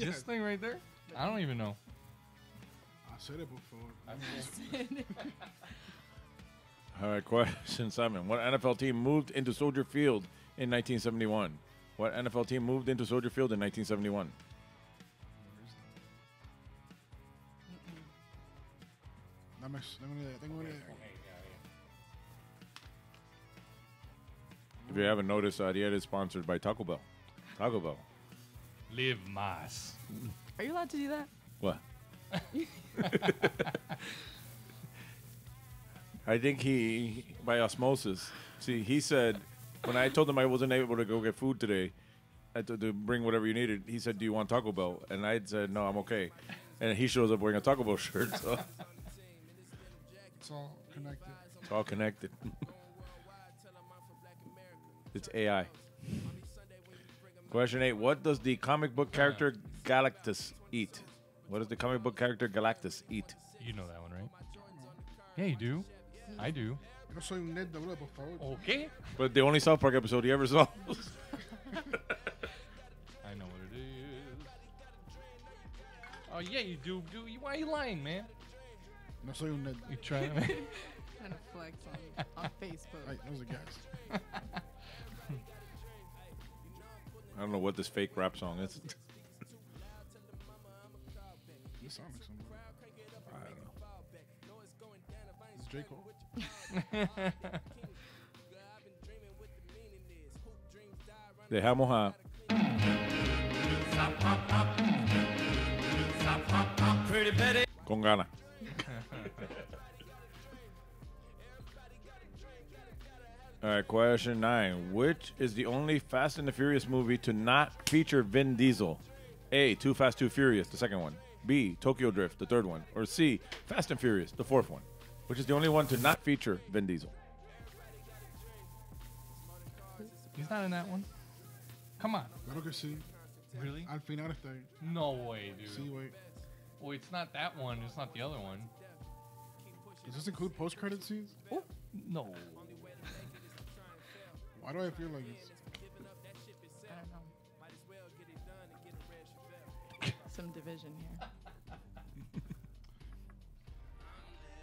Yeah. This thing right there? I don't even know. I said it before. All right, question seven. What NFL team moved into Soldier Field in 1971? What NFL team moved into Soldier Field in 1971? Dame, dame una idea, tengo una. If you haven't noticed, uh, Ariel is sponsored by Taco Bell. Taco Bell. Live mas. Are you allowed to do that? What? I think he, by osmosis, see, he said, when I told him I wasn't able to go get food today, I told to bring whatever you needed. He said, "Do you want Taco Bell?" And I said, "No, I'm okay." And he shows up wearing a Taco Bell shirt, so It's all connected. it's all connected. it's AI. Question eight: What does the comic book character Galactus eat? What does the comic book character Galactus eat? You know that one, right? Yeah, you do. I do. No soy un nerd, bro, por favor. Okay. But the only South Park episode he ever saw. I know what it is. Oh yeah, you do. Do you? Why are you lying, man? No soy un nerd. You trying to? Trying to flex on, on Facebook. Ay, that was a guess. I don't know what this fake rap song is. This song makes some I don't know. It's J. Cole. Dejamos a con gana. All right, question nine. Which is the only Fast and the Furious movie to not feature Vin Diesel? A. Too Fast, Too Furious, the second one. B. Tokyo Drift, the third one. Or C. Fast and Furious, the fourth one. Which is the only one to not feature Vin Diesel? He's not in that one. Come on. Claro que sí. Really? Al final está ahí. No way, dude. Sí, wait. Well, it's not that one. It's not the other one. Does this include post-credit scenes? Oh, No. Why do I feel like it's. I don't know. Some division here.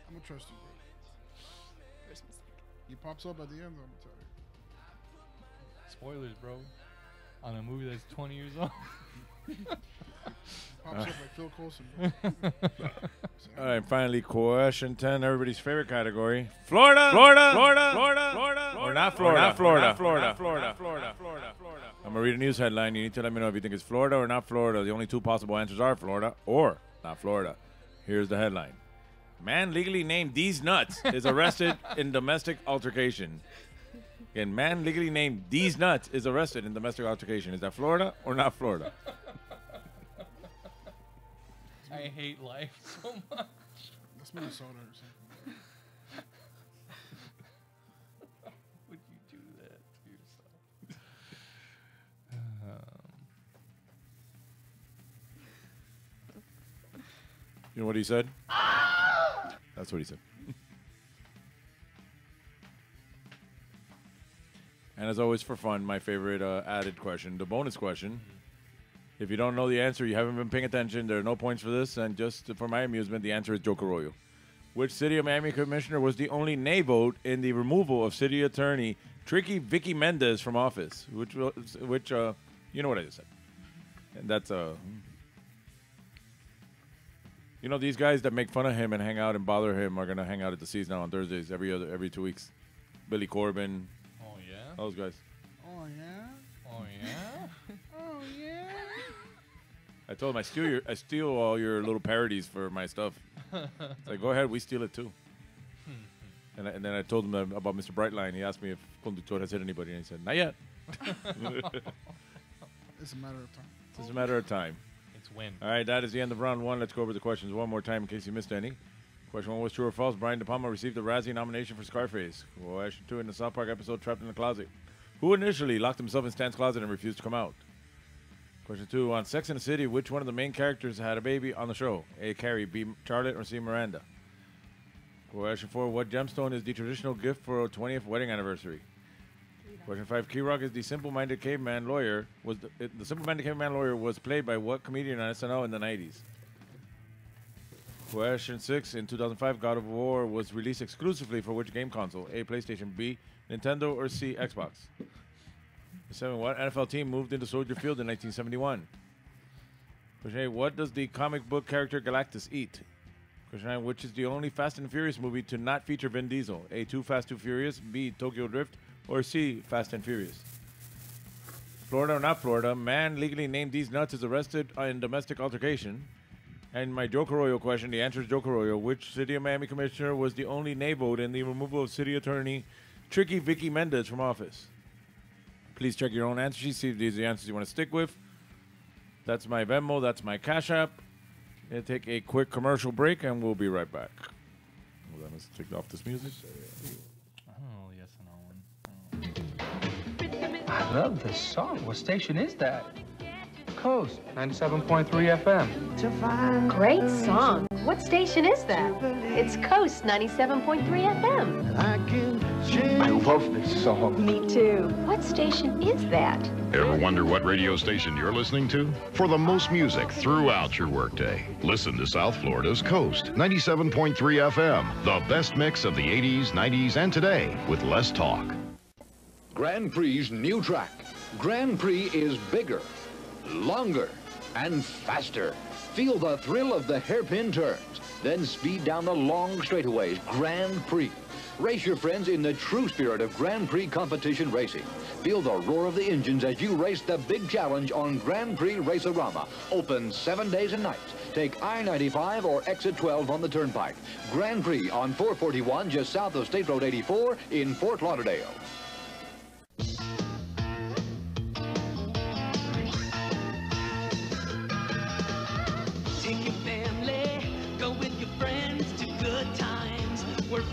I'm gonna trust you, bro. He pops up at the end, I'm gonna tell you. Spoilers, bro. On a movie that's 20 years old. Pops up like Phil Coulson. All right, finally, question 10, everybody's favorite category. Florida, Florida, Florida, Florida, Florida, or not Florida, not Florida, Florida, Florida, Florida, Florida, Florida. I'm gonna read a news headline. You need to let me know if you think it's Florida or not Florida. The only two possible answers are Florida or not Florida. Here's the headline: Man legally named These Nuts is arrested in domestic altercation. Again, man legally named These Nuts is arrested in domestic altercation. Is that Florida or not Florida? I hate life so much. That's Minnesota or something. Would you do that to yourself? Um, You know what he said? That's what he said. and as always, for fun, my favorite uh, added question, the bonus question. If you don't know the answer, you haven't been paying attention. There are no points for this, and just for my amusement, the answer is Joe Carollo. Which City of Miami commissioner was the only nay vote in the removal of City Attorney Tricky Vicky Mendez from office? Which, was, which, uh, you know what I just said. And that's uh, you know, these guys that make fun of him and hang out and bother him are gonna hang out at the seas now on Thursdays every other every two weeks. Billy Corben, oh yeah. those guys. Oh yeah. Oh yeah. Yeah. I told him I steal your I steal all your little parodies for my stuff. It's like go ahead, we steal it too. And, I, and then I told him uh, about Mr. Brightline. He asked me if Conductor has hit anybody, and he said, "Not yet." It's a matter of time. It's just a matter of time. It's when. All right, that is the end of round one. Let's go over the questions one more time in case you missed any. Question one was true or false. Brian De Palma received the Razzie nomination for Scarface. Question two in the South Park episode Trapped in the Closet. Who initially locked himself in Stan's closet and refused to come out? Question two on Sex in the City, which one of the main characters had a baby on the show? A. Carrie, B. Charlotte, or C. Miranda? Question four, what gemstone is the traditional gift for a 20th wedding anniversary? Question five, Keyrock is the simple-minded caveman lawyer. Was the, the simple-minded caveman lawyer was played by what comedian on SNL in the 90s? Question six, in 2005, God of War was released exclusively for which game console? A. PlayStation, B. Nintendo, or C. Xbox? Seven, what NFL team moved into Soldier Field in 1971? Question what does the comic book character Galactus eat? Question nine, which is the only Fast and Furious movie to not feature Vin Diesel? A. Too Fast, Too Furious, B. Tokyo Drift, or C. Fast and Furious? Florida or not Florida, man legally named these nuts is arrested in domestic altercation. And my Joe Carollo question, the answer is Joe Carollo. Which City of Miami commissioner was the only nay vote in the removal of city attorney Tricky Vicky Mendez from office? Please check your own answer sheet, see if these are the answers you want to stick with. That's my Venmo, that's my Cash App. Gonna take a quick commercial break and we'll be right back. Hold on, let's take off this music. Oh yes and no one. I love this song. What station is that? Coast 97.3 FM. Great song. What station is that? It's Coast 97.3 FM. I love this song. Me too. What station is that? Ever wonder what radio station you're listening to? For the most music throughout your workday, listen to South Florida's Coast 97.3 FM, the best mix of the 80s, 90s, and today with less talk. Grand Prix's new track. Grand Prix is bigger, longer, and faster. Feel the thrill of the hairpin turns. Then speed down the long straightaways. Grand Prix. Race your friends in the true spirit of Grand Prix competition racing. Feel the roar of the engines as you race the big challenge on Grand Prix Racerama. Open seven days and nights. Take I-95 or exit 12 on the turnpike. Grand Prix on 441 just south of State Road 84 in Fort Lauderdale.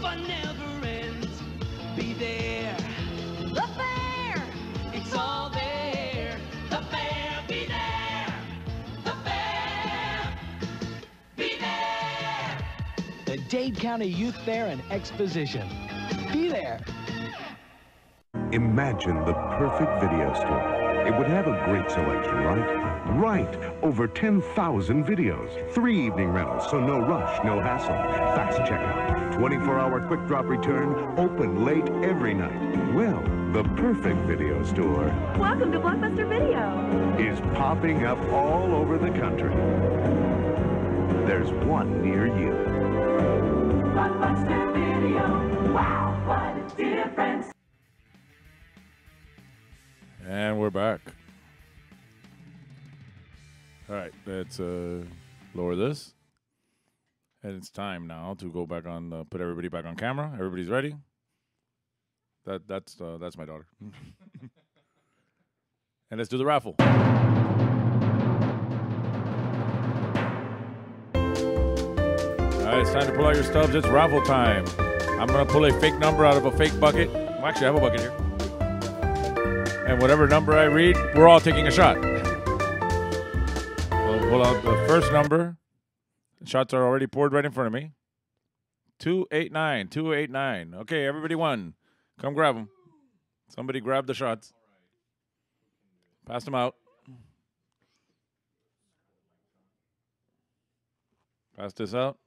Fun never ends. Be there. The fair, it's all there. The fair, be there. The fair, be there. The Dade County Youth Fair and Exposition. Be there. Imagine the perfect video store It would have a great selection, right? Right. Over 10,000 videos. Three evening rentals, so no rush, no hassle. Fast checkout. 24-hour quick drop return. Open late every night. Well, the perfect video store Welcome to Blockbuster Video. is popping up all over the country. There's one near you. Blockbuster Video. Wow, what a difference. And we're back. All right, let's uh, lower this. And it's time now to go back on, uh, put everybody back on camera. Everybody's ready. That that's uh, that's my daughter. and let's do the raffle. All right, it's time to pull out your stubs. It's raffle time. I'm gonna pull a fake number out of a fake bucket. Well, actually, I have a bucket here. And whatever number I read, we're all taking a shot. Pull out the first number. Shots are already poured right in front of me. 289, 289. Okay, everybody won. Come grab them. Somebody grab the shots. Pass them out. Pass this out.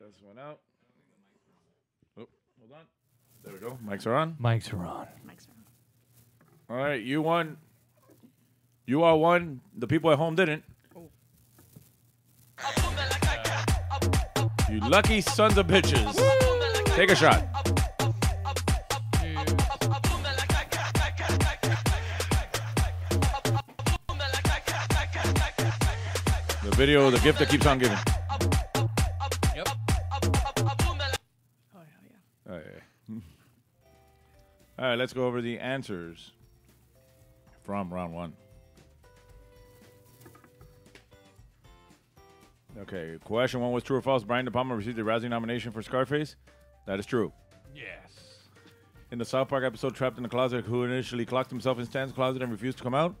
This one out. Oh, hold on. There we go. Mics are on. Mics are on. All right, you won. You all won. The people at home didn't. You lucky sons of bitches. Take a shot. The video, the gift that keeps on giving. Yep. Oh, yeah. All right, let's go over the answers from round one. Okay, question one was true or false. Brian De Palma received a Razzie nomination for Scarface. That is true. Yes. In the South Park episode Trapped in the Closet, who initially clocked himself in Stan's closet and refused to come out?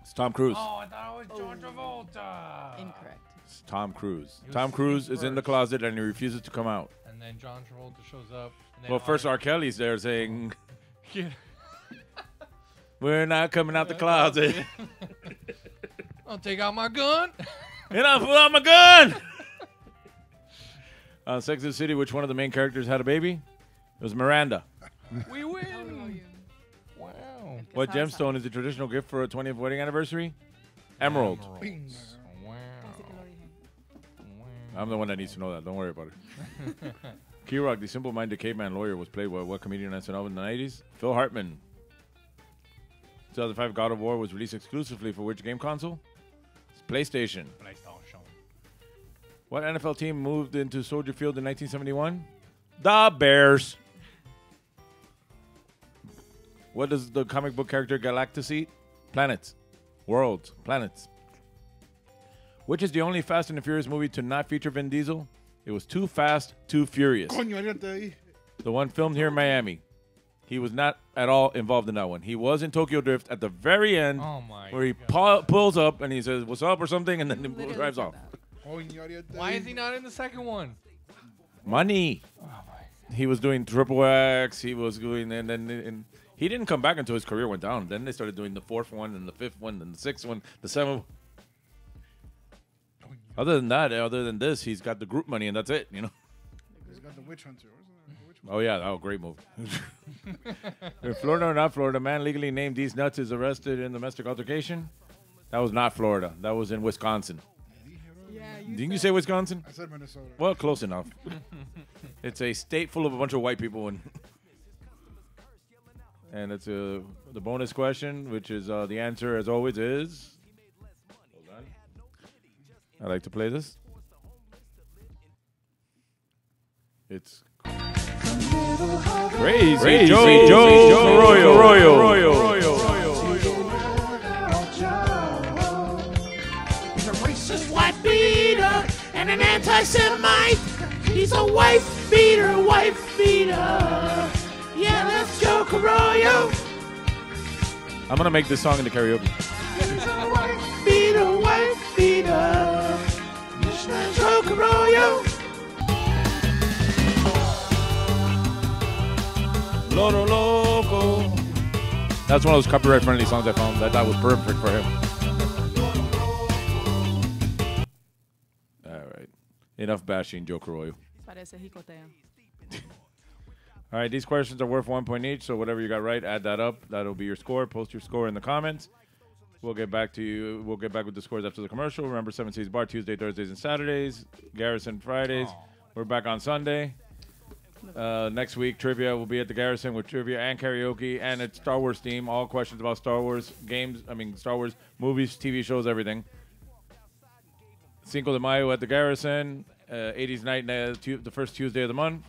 It's Tom Cruise. Oh, I thought it was John oh. Travolta. Incorrect. It's Tom Cruise. He was Tom Cruise seen is in the first. closet and he refuses to come out. And then John Travolta shows up. And then Well, first Ar- R. Kelly's there saying, Yeah. We're not coming out the closet. I'll take out my gun. and I pull out my gun. On Sex and the City, which one of the main characters had a baby? It was Miranda. we win. Wow. What gemstone is a traditional gift for a 20th wedding anniversary? Emerald. Emeralds. Wow. I'm the one that needs to know that. Don't worry about it. Keyrock, the simple-minded caveman lawyer, was played by what comedian on SNL in the 90s? Phil Hartman. 2005 God of War was released exclusively for which game console? It's PlayStation. PlayStation. What NFL team moved into Soldier Field in 1971? The Bears. What does the comic book character Galactus eat? Planets. Worlds. Planets. Which is the only Fast and the Furious movie to not feature Vin Diesel? It was Too Fast, Too Furious. Coño. The one filmed here in Miami. He was not at all involved in that one. He was in Tokyo Drift at the very end, Oh my where he pu- pulls up and he says, "What's up?" or something, and then he drives off. Oh, Why is he not in the second one? Money. Oh he was doing triple X. He was doing, and then and he didn't come back until his career went down. Then they started doing the fourth one, and the fifth one, and the sixth one, the seventh. Oh, other than that, other than this, he's got the group money, and that's it. You know. He's got the witch hunter. Oh yeah, oh great move. In Florida or not Florida, man legally named these nuts is arrested in domestic altercation. That was not Florida. That was in Wisconsin. Yeah, Didn't you say Wisconsin? I said Minnesota. Well, close enough. it's a state full of a bunch of white people, and and it's a the bonus question, which is uh, the answer, as always, is. Hold on. I like to play this. It's Crazy, Crazy Joe, Joe Joe, Arroyo, Arroyo, Arroyo, He's a racist white beater and an anti-Semite. He's a wife beater, wife beater. Yeah, that's Joe Carollo. I'm gonna make this song into karaoke. He's a wife beater, wife beater. That's Joe Carollo. That's one of those copyright friendly songs I found that that was perfect for him. All right. Enough bashing Joe Carollo. All right, these questions are worth one point each, so whatever you got right, add that up. That'll be your score. Post your score in the comments. We'll get back to you. We'll get back with the scores after the commercial. Remember, Seven Seas Bar Tuesday, Thursdays, and Saturdays. Garrison Fridays. We're back on Sunday. Uh, next week, trivia will be at the Garrison with trivia and karaoke, and it's Star Wars theme. All questions about Star Wars games. I mean, Star Wars movies, TV shows, everything. Cinco de Mayo at the Garrison. Uh, 80s night, the first Tuesday of the month.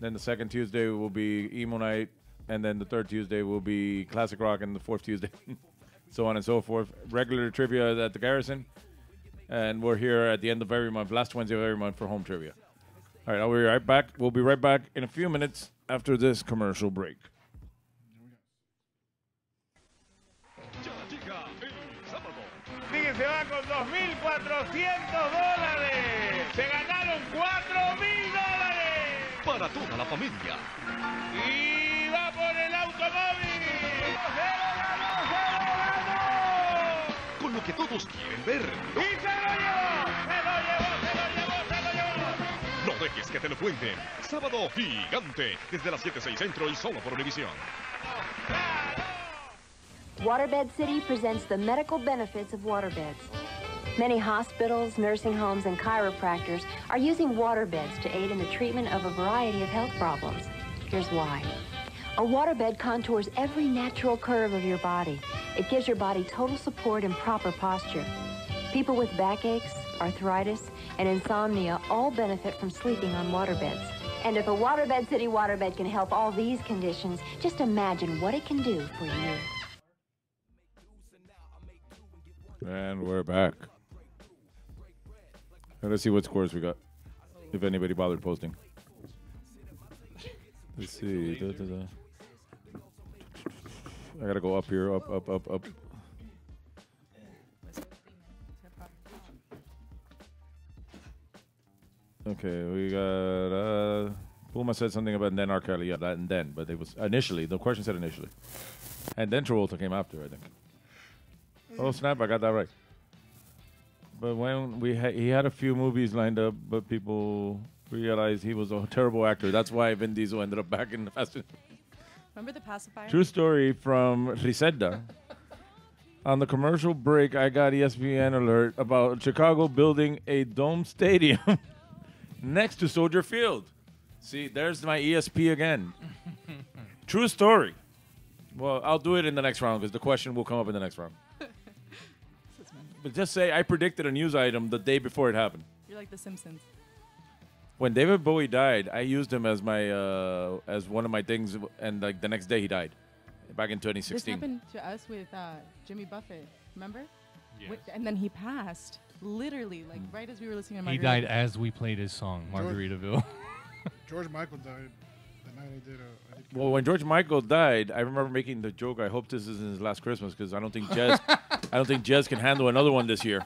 Then the second Tuesday will be emo night, and then the third Tuesday will be classic rock, and the fourth Tuesday, so on and so forth. Regular trivia at the Garrison, and we're here at the end of every month, last Wednesday of every month for home trivia. All right, I'll be right back. We'll be right back in a few minutes after this commercial break. Se va con 2.400 dólares. Se ganaron 4.000 dólares. Para toda la familia. Y va por el automóvil. ¡Se lo ganó! ¡Se lo ganó! Con lo que todos quieren ver. ¡Y se lo llevó! No dejes que te lo cuenten. Sábado gigante. Desde las 7, 6 centro y solo por Univisión. Waterbed City presents the medical benefits of waterbeds. Many hospitals, nursing homes, and chiropractors are using waterbeds to aid in the treatment of a variety of health problems. Here's why. A waterbed contours every natural curve of your body. It gives your body total support and proper posture. People with backaches, arthritis, and insomnia all benefit from sleeping on waterbeds. And if a Waterbed City waterbed can help all these conditions, just imagine what it can do for you. And we're back. Let's see what scores we got. If anybody bothered posting. Let's see. I gotta go up here. Up, up, up, up. Okay, we got. Uh, Puma said something about then R. Kelly. Yeah, that and then, but it was initially. The question said initially, and then Travolta came after. I think. Oh snap! I got that right. But when we ha- he had a few movies lined up, but people realized he was a terrible actor. That's why Vin Diesel ended up back in the Fast and Remember the pacifier? True story from Riseda. On the commercial break, I got ESPN alert about Chicago building a dome stadium next to Soldier Field. See, there's my ESP again. True story. Well, I'll do it in the next round because the question will come up in the next round. But just say I predicted a news item the day before it happened. You're like The Simpsons. When David Bowie died, I used him as my uh, as one of my things, and like the next day he died, back in This 2016. happened to us with uh, Jimmy Buffett. Remember? Yes. And then he passed, literally, like right as we were listening to He died as we played his song, Margaritaville. George Michael died the night I did a. I did Well, when George Michael died, I remember making the joke. I hope this isn't his last Christmas because I don't think Jez, I don't think Jez can handle another one this year,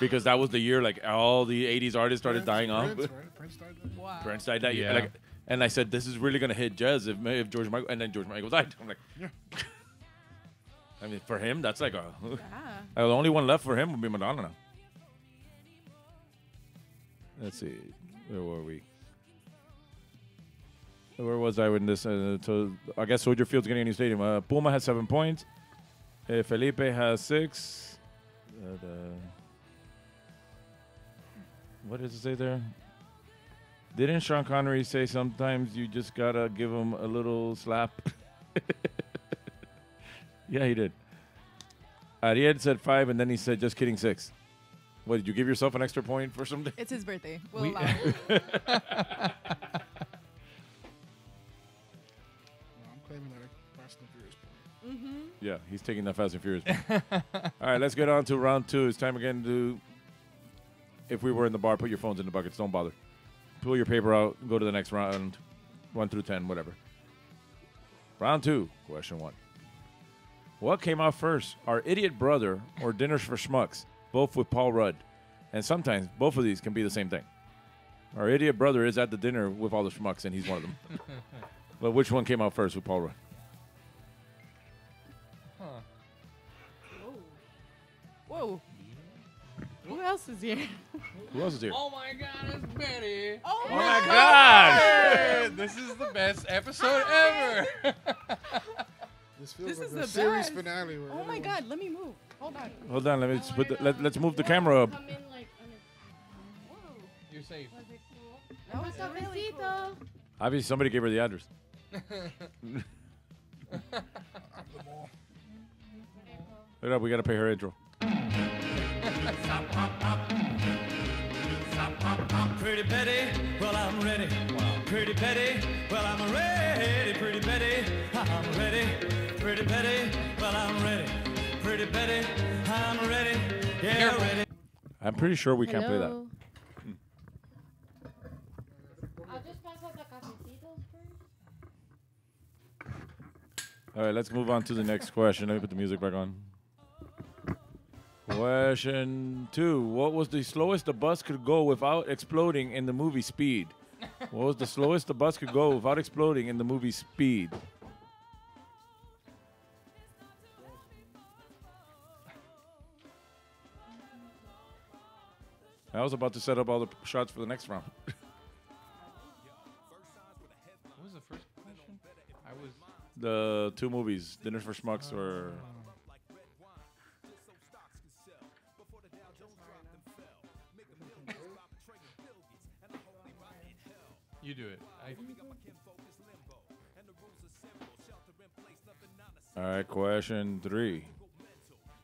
because that was the year like all the '80s artists started dying off. Prince, right? Prince died. Then? Wow. Prince died that year. Yeah. Like, and I said, this is really gonna hit Jez if, if George Michael, and then George Michael died. I'm like, Yeah. I mean, for him, that's like a. Yeah. Uh, the only one left for him would be Madonna now. Let's see, where were we? Where was I when this? Uh, so I guess Soldier Field's getting a new stadium. Uh, Puma has seven points. Uh, Felipe has six. Uh, what does it say there? Didn't Sean Connery say sometimes you just gotta give him a little slap? yeah, he did. Ariel said five, and then he said, "Just kidding, six. What did you give yourself an extra point for something? It's his birthday. We'll We- allow it. No, I'm claiming that Fast and Furious point. mm-hmm. Yeah, he's taking that Fast and Furious. All right, let's get on to round two. It's time again to. If we were in the bar, put your phones in the buckets. Don't bother. Pull your paper out. Go to the next round. One through ten, whatever. Round two. Question one. What came out first, our idiot brother or Dinners for Schmucks? both with Paul Rudd. And sometimes both of these can be the same thing. Our idiot brother is at the dinner with all the schmucks, and he's one of them. but which one came out first with Paul Rudd? Huh. Whoa. Whoa. Who else is here? Who else is here? Oh my god, it's Betty. Oh, oh my, god. this is the best episode ever. this feels this like is the series best. finale. oh my god, let me move. Hold on. Hold on, let me just put the, let, let's move the camera up. You're safe. That was really cool. Obviously, somebody gave her the address. Wait up, we gotta pay her intro. Pretty Betty, well I'm ready. Pretty Betty, well I'm ready. Pretty Betty, I'm ready. Pretty Betty, well I'm ready. Pretty Betty, I'm ready. Yeah, ready. I'm pretty sure we can't play that. I'll just pass out the cafecitos first. All right, let's move on to the next question. Let me put the music back on. Question two: What was the slowest the bus could go without exploding in the movie Speed? What was the slowest the bus could go without exploding in the movie Speed? I was about to set up all the shots for the next round. What was the first question? I was. the two movies, Dinner for Schmucks or You do it. I, All right, question three.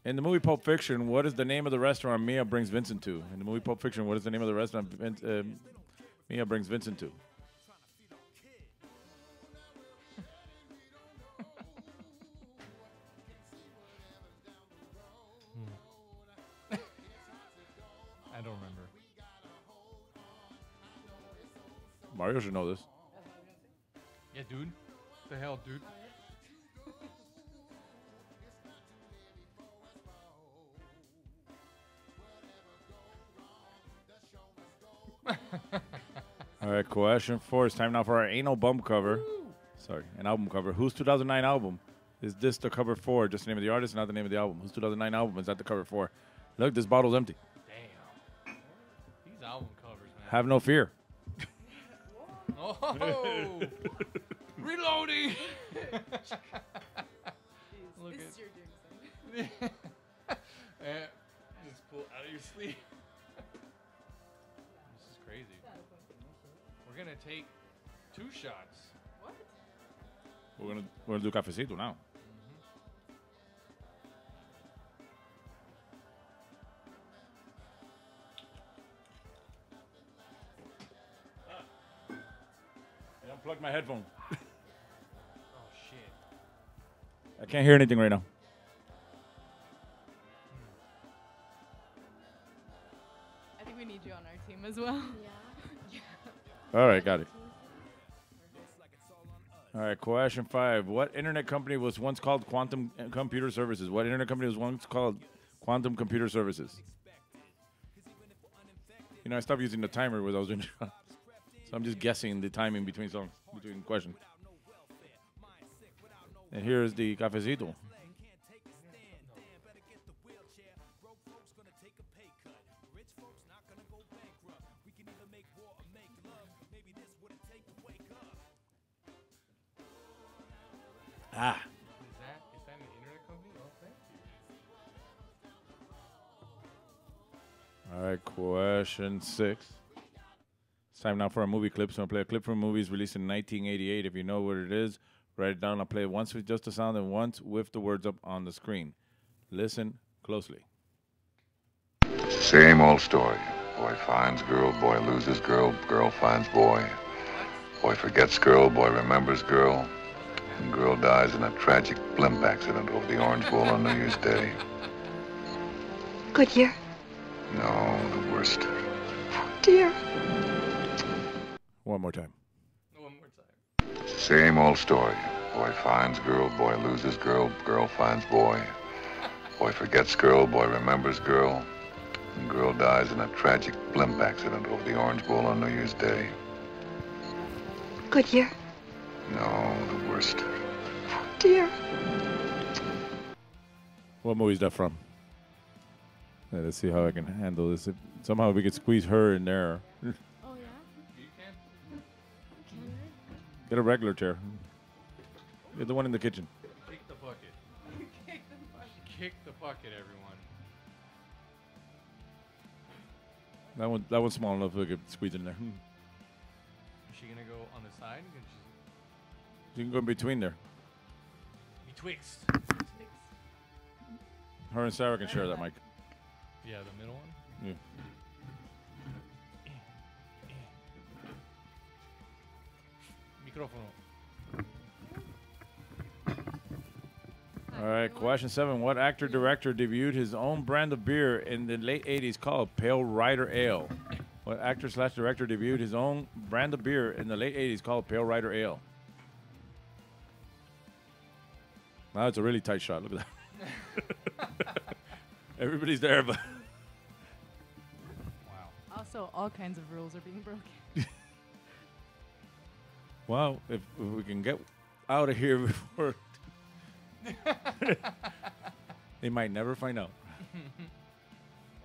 In the movie Pulp Fiction, what is the name of the restaurant Mia brings Vincent to? In the movie Pulp Fiction, what is the name of the restaurant Vin- um, Mia brings Vincent to? I don't remember. Mario should know this. Yeah, dude. the hell, dude? All right, question four. It's time now for our anal bump cover. Sorry, an album cover. Whose 2009 album is this the cover for? Just the name of the artist, not the name of the album. Whose 2009 album is that the cover for? Look, this bottle's empty. Damn. These album covers, man. Have no fear. Oh, reloading. Look This at is your jinx. Eh, just pull out of your sleeve. Gonna take two shots. What? We're gonna we're gonna do cafecito now. Mm-hmm. I unplugged my headphone. Oh shit. I can't hear anything right now. Hmm. I think we need you on our team as well. Yeah. All right, got it. All right, question five. What internet company was once called Quantum Computer Services? What internet company was once called Quantum Computer Services? You know, I stopped using the timer when I was doing. So I'm just guessing the timing between songs, between questions. And here is the cafecito. Ah. Is that is that an internet company? Oh, thank you. All right, question six. It's time now for a movie clip. So I'm gonna play a clip from movies released in 1988. If you know what it is, write it down. I'll play it once with just the sound and once with the words up on the screen. Listen closely. Same old story. Boy finds girl, boy loses girl, girl finds boy. Boy forgets girl, boy remembers girl. And girl dies in a tragic blimp accident over the Orange Bowl on New Year's Day. Good year? No, the worst. Oh, Dear. One more time. No one more time. Same old story. Boy finds girl, boy loses girl, girl finds boy. Boy forgets girl, boy remembers girl. And girl dies in a tragic blimp accident over the Orange Bowl on New Year's Day. Goodyear. No, the worst. Oh Dear. What movie is that from? Yeah, let's see how I can handle this. If somehow we could squeeze her in there. Oh yeah. You can. Get a regular chair. Get the one in the kitchen. Kick the bucket. Kick the bucket, everyone. That one, that one's small enough we could squeeze in there. Hmm. She gonna go on the side? You can go in between there. betwixt? Her and Sarah can share that mic. Yeah, the middle one. Yeah. Microfono. All right, question seven. What actor director debuted his own brand of beer in the late 80s called Pale Rider Ale? What actor slash director debuted his own brand of beer in the late 80s called Pale Rider Ale? Now it's a really tight shot. Look at that. Everybody's there, but Wow. Also, all kinds of rules are being broken. well, if, if we can get out of here before they might never find out.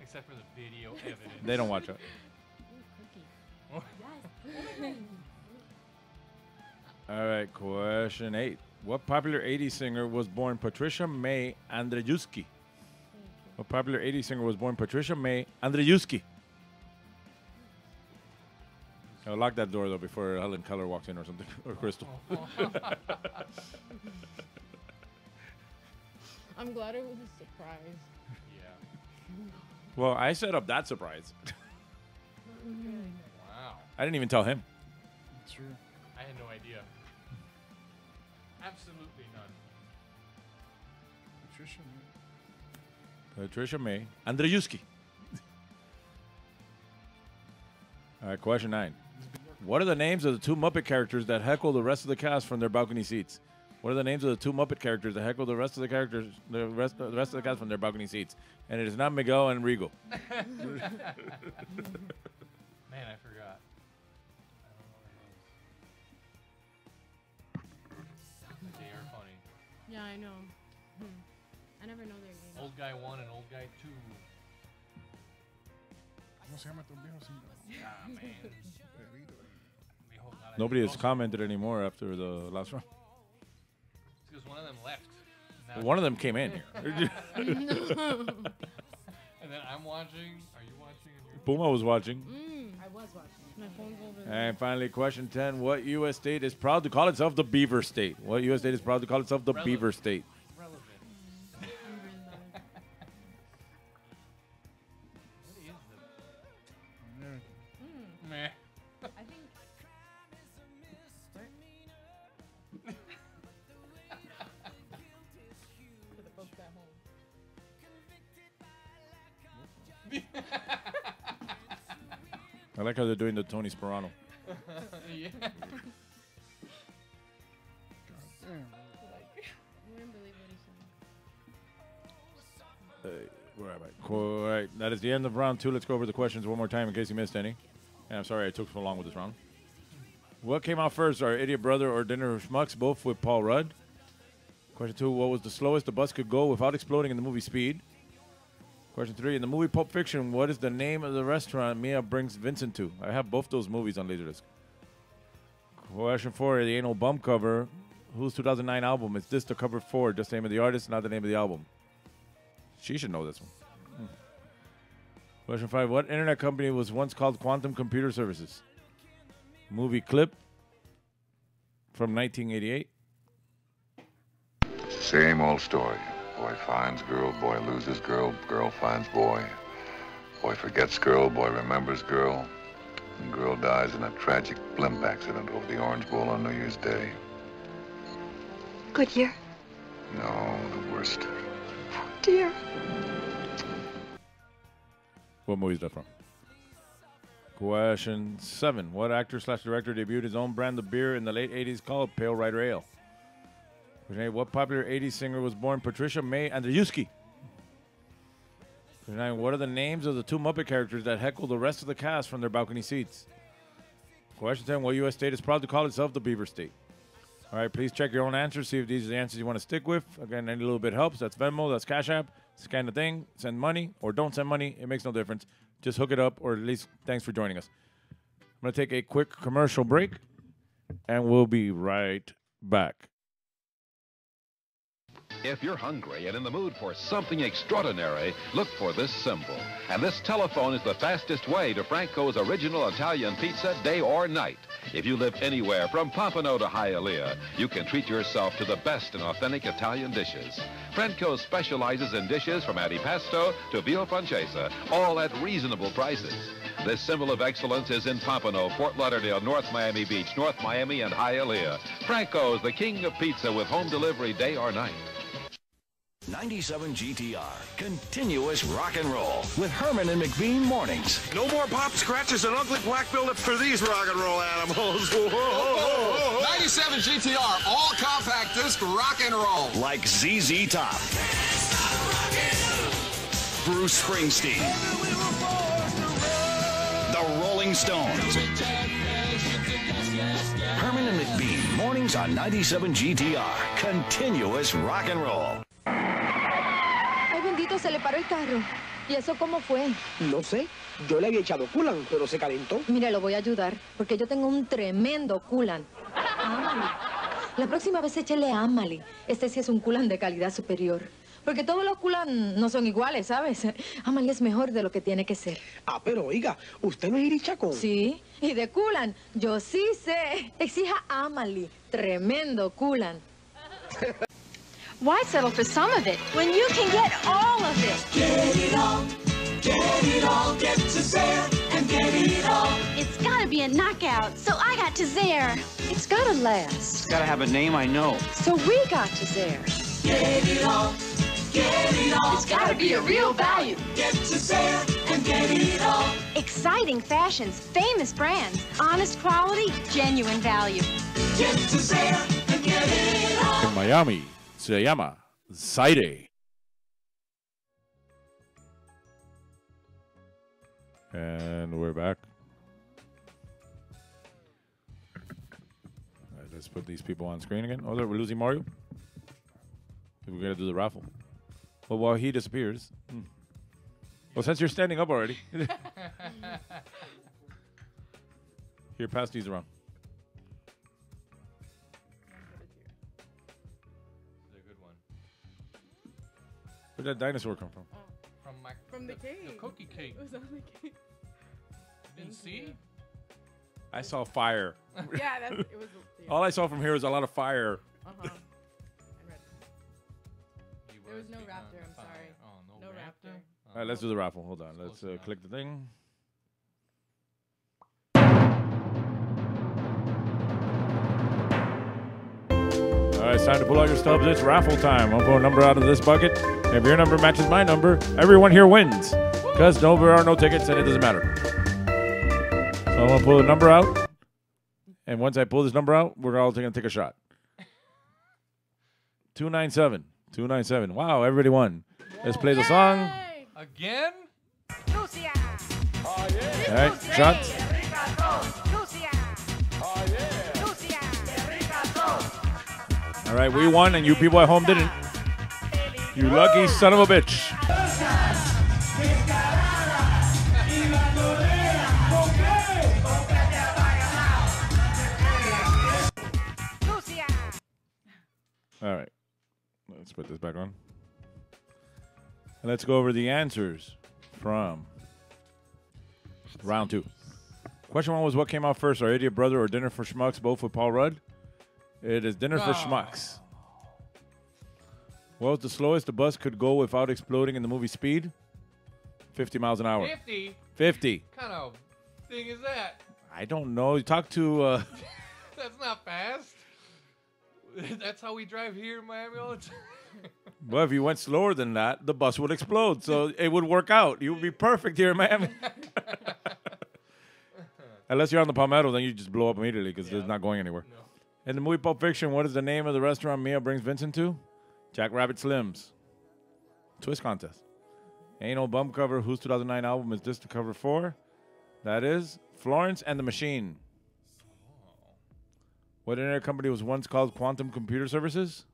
Except for the video evidence. They don't watch it. All right, question eight. What popular 80s singer was born Patricia May Andrzejewski? What popular 80s singer was born Patricia May Andrzejewski? I'll lock that door though before Helen Keller walks in or something, or Crystal. I'm glad it was a surprise. Yeah. well, I set up that surprise. Wow. I didn't even tell him. True. I had no idea. Absolutely none. Patricia, man. Patricia May Andrzejewski. All right, question nine. What are the names of the two Muppet characters that heckle the rest of the cast from their balcony seats? What are the names of the two Muppet characters that heckle the rest of the characters, the rest, the rest of the cast from their balcony seats? And it is not Miguel and Regal. Man, I Yeah, I know. Hmm. I never know their name. Old guy one and old guy two. ¿Cómo se llama tu viejo Ah, man. Nobody has commented anymore after the last round. It's because one of them left. Now- one of them came in here. and then I'm watching. Are you watching? And you're Puma was watching. Mm, I was watching. My phone's over there. And finally, question 10. What U.S. state is proud to call itself the Beaver State? What U.S. state is proud to call itself the Beaver State? Like how they're doing the Tony Soprano. yeah. Where am I? All right, that is the end of round two. Let's go over the questions one more time in case you missed any. And I'm sorry I took so long with this round. What came out first, our Idiot Brother or Dinner of Schmucks, both with Paul Rudd? Question two, what was the slowest the bus could go without exploding in the movie Speed? Question three, in the movie Pulp Fiction, what is the name of the restaurant Mia brings Vincent to? I have both those movies on Laserdisc. Question four, the anal Bum cover. Whose 2009 album? Is this the cover for? Just the name of the artist, not the name of the album. She should know this one. Hmm. Question five, what internet company was once called Quantum Computer Services? Movie clip from 1988. Same old story. Boy finds girl, boy loses girl, girl finds boy. Boy forgets girl, boy remembers girl. And girl dies in a tragic blimp accident over the Orange Bowl on New Year's Day. Good year? No, the worst. Oh, dear. What movie is that from? Question seven. What actor slash director debuted his own brand of beer in the late 80s called Pale Rider Ale? What popular 80s singer was born Patricia May Andrzejewski? What are the names of the two Muppet characters that heckle the rest of the cast from their balcony seats? Question 10. What U.S. state is proud to call itself the Beaver State? All right, please check your own answers. See if these are the answers you want to stick with. Again, any little bit helps. That's Venmo. That's Cash App. Scan the thing, send money, or don't send money. It makes no difference. Just hook it up, or at least thanks for joining us. I'm going to take a quick commercial break, and we'll be right back. If you're hungry and in the mood for something extraordinary, look for this symbol. And this telephone is the fastest way to Franco's original Italian pizza day or night. If you live anywhere from Pompano to Hialeah, you can treat yourself to the best in authentic Italian dishes. Franco specializes in dishes from antipasto to veal francesa, all at reasonable prices. This symbol of excellence is in Pompano, Fort Lauderdale, North Miami Beach, North Miami, and Hialeah. Franco's the king of pizza with home delivery day or night. 97 GTR, continuous rock and roll with Herman and McBean mornings. No more pop scratches and ugly black buildup for these rock and roll animals. Whoa, whoa, whoa, 97 GTR, all compact disc rock and roll. Like ZZ Top, Bruce Springsteen, The Rolling Stones. Herman and McBean, mornings on 97 GTR, continuous rock and roll. Ay, bendito, se le paró el carro. ¿Y eso cómo fue? No sé. Yo le había echado culan, pero se calentó. Mire, lo voy a ayudar, porque yo tengo un tremendo culan. Ámali. La próxima vez échele a Amali. Este sí es un culan de calidad superior. Porque todos los culan no son iguales, ¿sabes? Amali es mejor de lo que tiene que ser. Ah, pero oiga, ¿usted no es irichacón? Sí, y de culan, yo sí sé. Exija Amali. Tremendo culan. Why settle for some of it when you can get all of it? Get it all, get it all, get to Zayre and get it all. It's gotta be a knockout, so I got to Zayre. It's gotta last. It's gotta have a name I know. So we got to Zayre. Get it all, get it all. It's gotta be a real value. Get to Zayre and get it all. Exciting fashions, famous brands, honest quality, genuine value. Get to Zayre and get it all. En Miami se llama Zaire. And we're back. All right, let's put these people on screen again. Oh, look, we're losing Mario. We gotta do the raffle. Well, while he disappears. Hmm. Well, since you're standing up already. Here, pass these around. Where'd that dinosaur come from? From my From the cake. The cookie cake. It was on the cake. Didn't see? I saw fire. Yeah, that's, it was. Yeah. All I saw from here was a lot of fire. Uh-huh. There was no raptor. I'm sorry. Oh, no, no raptor. All right, let's do the raffle. Hold on. Let's uh, click the thing. Right, it's time to pull out your stubs. It's raffle time. I'll pull a number out of this bucket. If your number matches my number, everyone here wins. Because no, there are no tickets and it doesn't matter. So I'm going to pull the number out. And once I pull this number out, we're all going to take a shot. 297. 297. Wow, everybody won. Let's play the song. Again? All right, shots. All right, we won, and you people at home didn't. You lucky son of a bitch. All right, let's put this back on. And let's go over the answers from round two. Question one was what came out first, Our Idiot Brother or Dinner for Schmucks, both with Paul Rudd? It is Dinner for Oh. Schmucks. What was the slowest the bus could go without exploding in the movie Speed? 50 miles an hour. 50? 50. kind of thing is that? I don't know. You talk to. Uh, That's not fast. That's how we drive here in Miami all the time. well, if you went slower than that, the bus would explode. So it would work out. You would be perfect here in Miami. Unless you're on the Palmetto, then you just blow up immediately because it's not going anywhere. In the movie Pulp Fiction, what is the name of the restaurant Mia brings Vincent to? Jack Rabbit Slims. Twist contest. Ain't no bum cover. Whose 2009 album is this the cover for? That is Florence and the Machine. What internet company was once called Quantum Computer Services?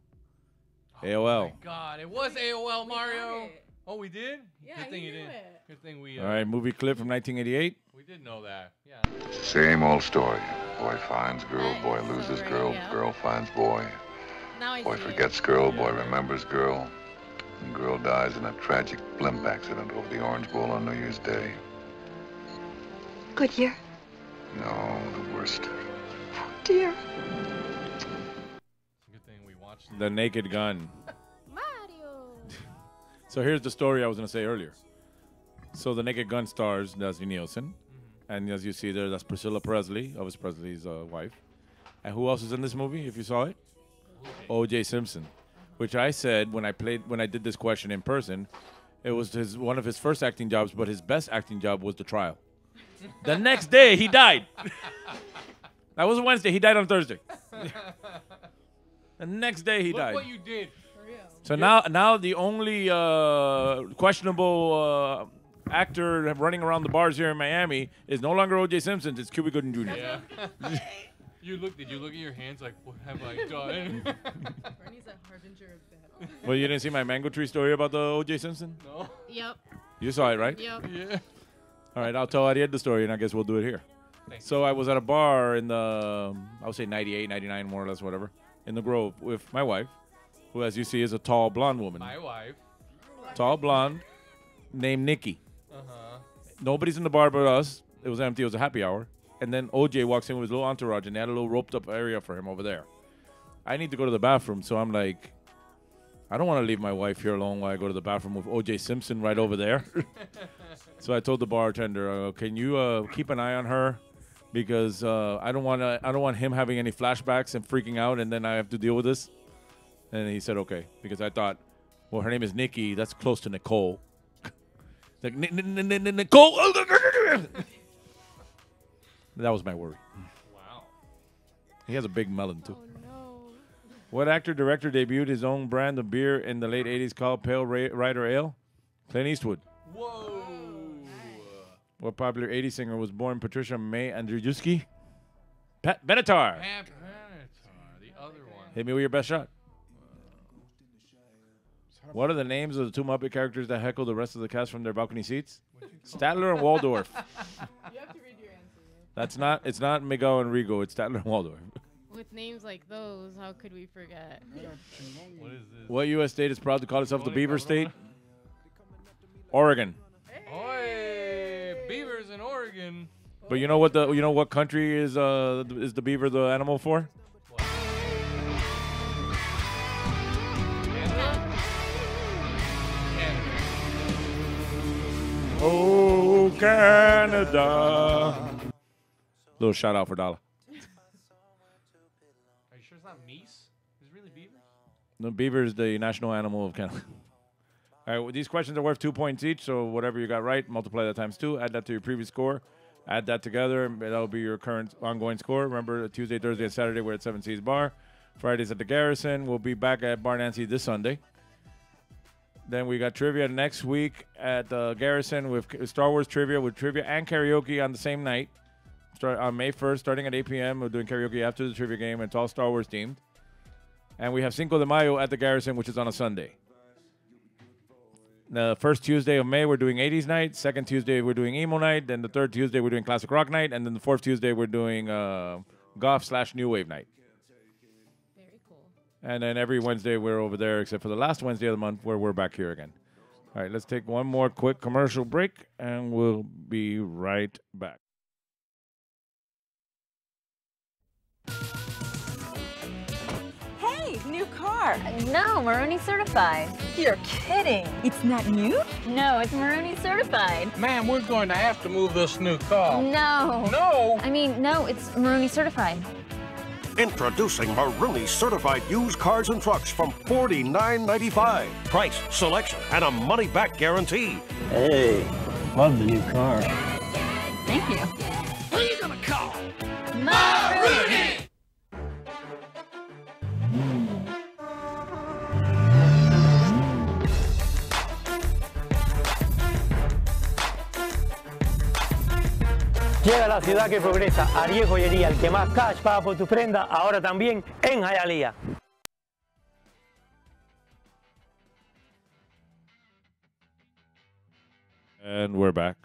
AOL. God, it was AOL Mario. Oh, we did. Yeah, Good thing he you didn't. it. Good thing we. All Uh, right, movie clip from 1988. We did know that. Yeah. Same old story. Boy finds girl, boy loses right, girl, yeah. girl finds boy. Boy see it. forgets girl, boy remembers girl. And girl dies in a tragic blimp accident over the Orange Bowl on New Year's Day. Good year. No, the worst. Oh, dear. Good thing we watched. The Naked Gun. Mario. So here's the story I was going to say earlier. So the Naked Gun stars Leslie Nielsen, and as you see there, that's Priscilla Presley, Elvis Presley's uh, wife. And who else is in this movie? If you saw it, O.J. Simpson, which I said when I played when I did this question in person, it was his one of his first acting jobs, but his best acting job was the trial. the next day he died. that was Wednesday. He died on Thursday. the next day he Look died. what you did. So now, now the only uh, questionable uh, actor running around the bars here in Miami is no longer O.J. Simpson. It's Cuba Gooding Jr. Yeah. you look. Did you look at your hands like, what have I done? Bernie's a harbinger of death. well, you didn't see my mango tree story about the O.J. Simpson? no. Yep. You saw it, right? Yep. Yeah. All right, I'll tell Ariel the story, and I guess we'll do it here. Thanks. So I was at a bar in the, um, I would say 98, 99, more or less, whatever, in the Grove with my wife, who, as you see, is a tall blonde woman. My wife. Tall blonde, named Nikki. Uh huh. Nobody's in the bar but us. It was empty. It was a happy hour. And then OJ walks in with his little entourage, and they had a little roped up area for him over there. I need to go to the bathroom, so I'm like, I don't want to leave my wife here alone while I go to the bathroom with OJ Simpson right over there. so I told the bartender, uh, "Can you uh, keep an eye on her?" Because uh, I don't want. I don't want him having any flashbacks and freaking out, and then I have to deal with this. And he said, "Okay," because I thought, well, her name is Nikki. That's close to Nicole. Like "Ni- ni- ni- ni- ni- Nicole. that was my worry. Wow. He has a big melon Oh, too. What actor director debuted his own brand of beer in the late '80s called Pale Rider Ale? Clint Eastwood. Whoa. What popular '80s singer was born Patricia May Andrzejewski? Pat Benatar. Pat Benatar, the other one. Hit me with your best shot. What are the names of the two Muppet characters that heckle the rest of the cast from their balcony seats? Statler and Waldorf. You have to read your answer. That's not. It's not Miguel and Rigo. It's Statler and Waldorf. With names like those, how could we forget? What is this? What U.S. state is proud to call itself the Beaver State? Oregon. Oi, beavers in Oregon. But you know what the you know what country is uh is the beaver the animal for? Oh Canada. Little shout out for Dala. Are you sure it's not meese? It's really beaver. The beaver is the national animal of Canada. All right, well, these questions are worth two points each, so whatever you got right, multiply that times two, add that to your previous score, add that together, and that'll be your current ongoing score. Remember, Tuesday, Thursday, and Saturday, we're at Seven Seas Bar. Fridays at the Garrison. We'll be back at Bar Nancy this Sunday. Then we got trivia next week at the Garrison with Star Wars trivia, with trivia and karaoke on the same night. Start on May 1st, starting at 8 p.m. We're doing karaoke after the trivia game. It's all Star Wars themed. And we have Cinco de Mayo at the Garrison, which is on a Sunday. The first Tuesday of May, we're doing 80s night. Second Tuesday, we're doing emo night. Then the third Tuesday, we're doing classic rock night. And then the fourth Tuesday, we're doing uh, golf slash new wave night. Very cool. And then every Wednesday, we're over there, except for the last Wednesday of the month, where we're back here again. All right, let's take one more quick commercial break, and we'll be right back. Hey, new car. No, Maroney certified. You're kidding. It's not new? No, it's Maroney certified. Man, we're going to have to move this new car. No. No. I mean, no, it's Maroney certified. Introducing Maroney certified used cars and trucks from $49.95. Price, selection, and a money back guarantee. Hey, love the new car. Thank you. Who are you gonna call? Maroney! Llega a la ciudad que progresa, Ariel Joyería, el que más cash paga por tu prenda, ahora también en Hialeah. And we're back.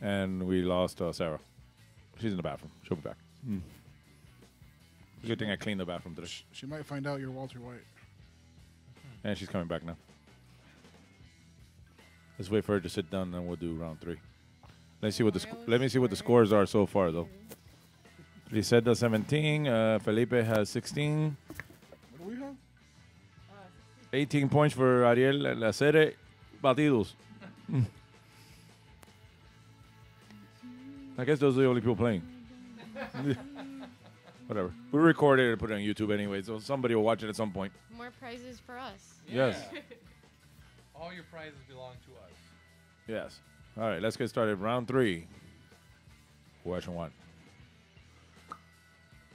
And we lost uh, Sarah. She's in the bathroom. She'll be back. Good thing I cleaned the bathroom today. She might find out you're Walter White. And she's coming back now. Let's wait for her to sit down, and then we'll do round three. Let me see what the sc- let me see what the scores are so far, though. Lisetta 17, uh, Felipe has 16, What do we have? 18 points for Ariel Lacere Batidos. I guess those are the only people playing. Whatever. We recorded it and put it on YouTube anyway, so somebody will watch it at some point. More prizes for us. Yes. All your prizes belong to us. Yes. All right, let's get started. Round three. Question one.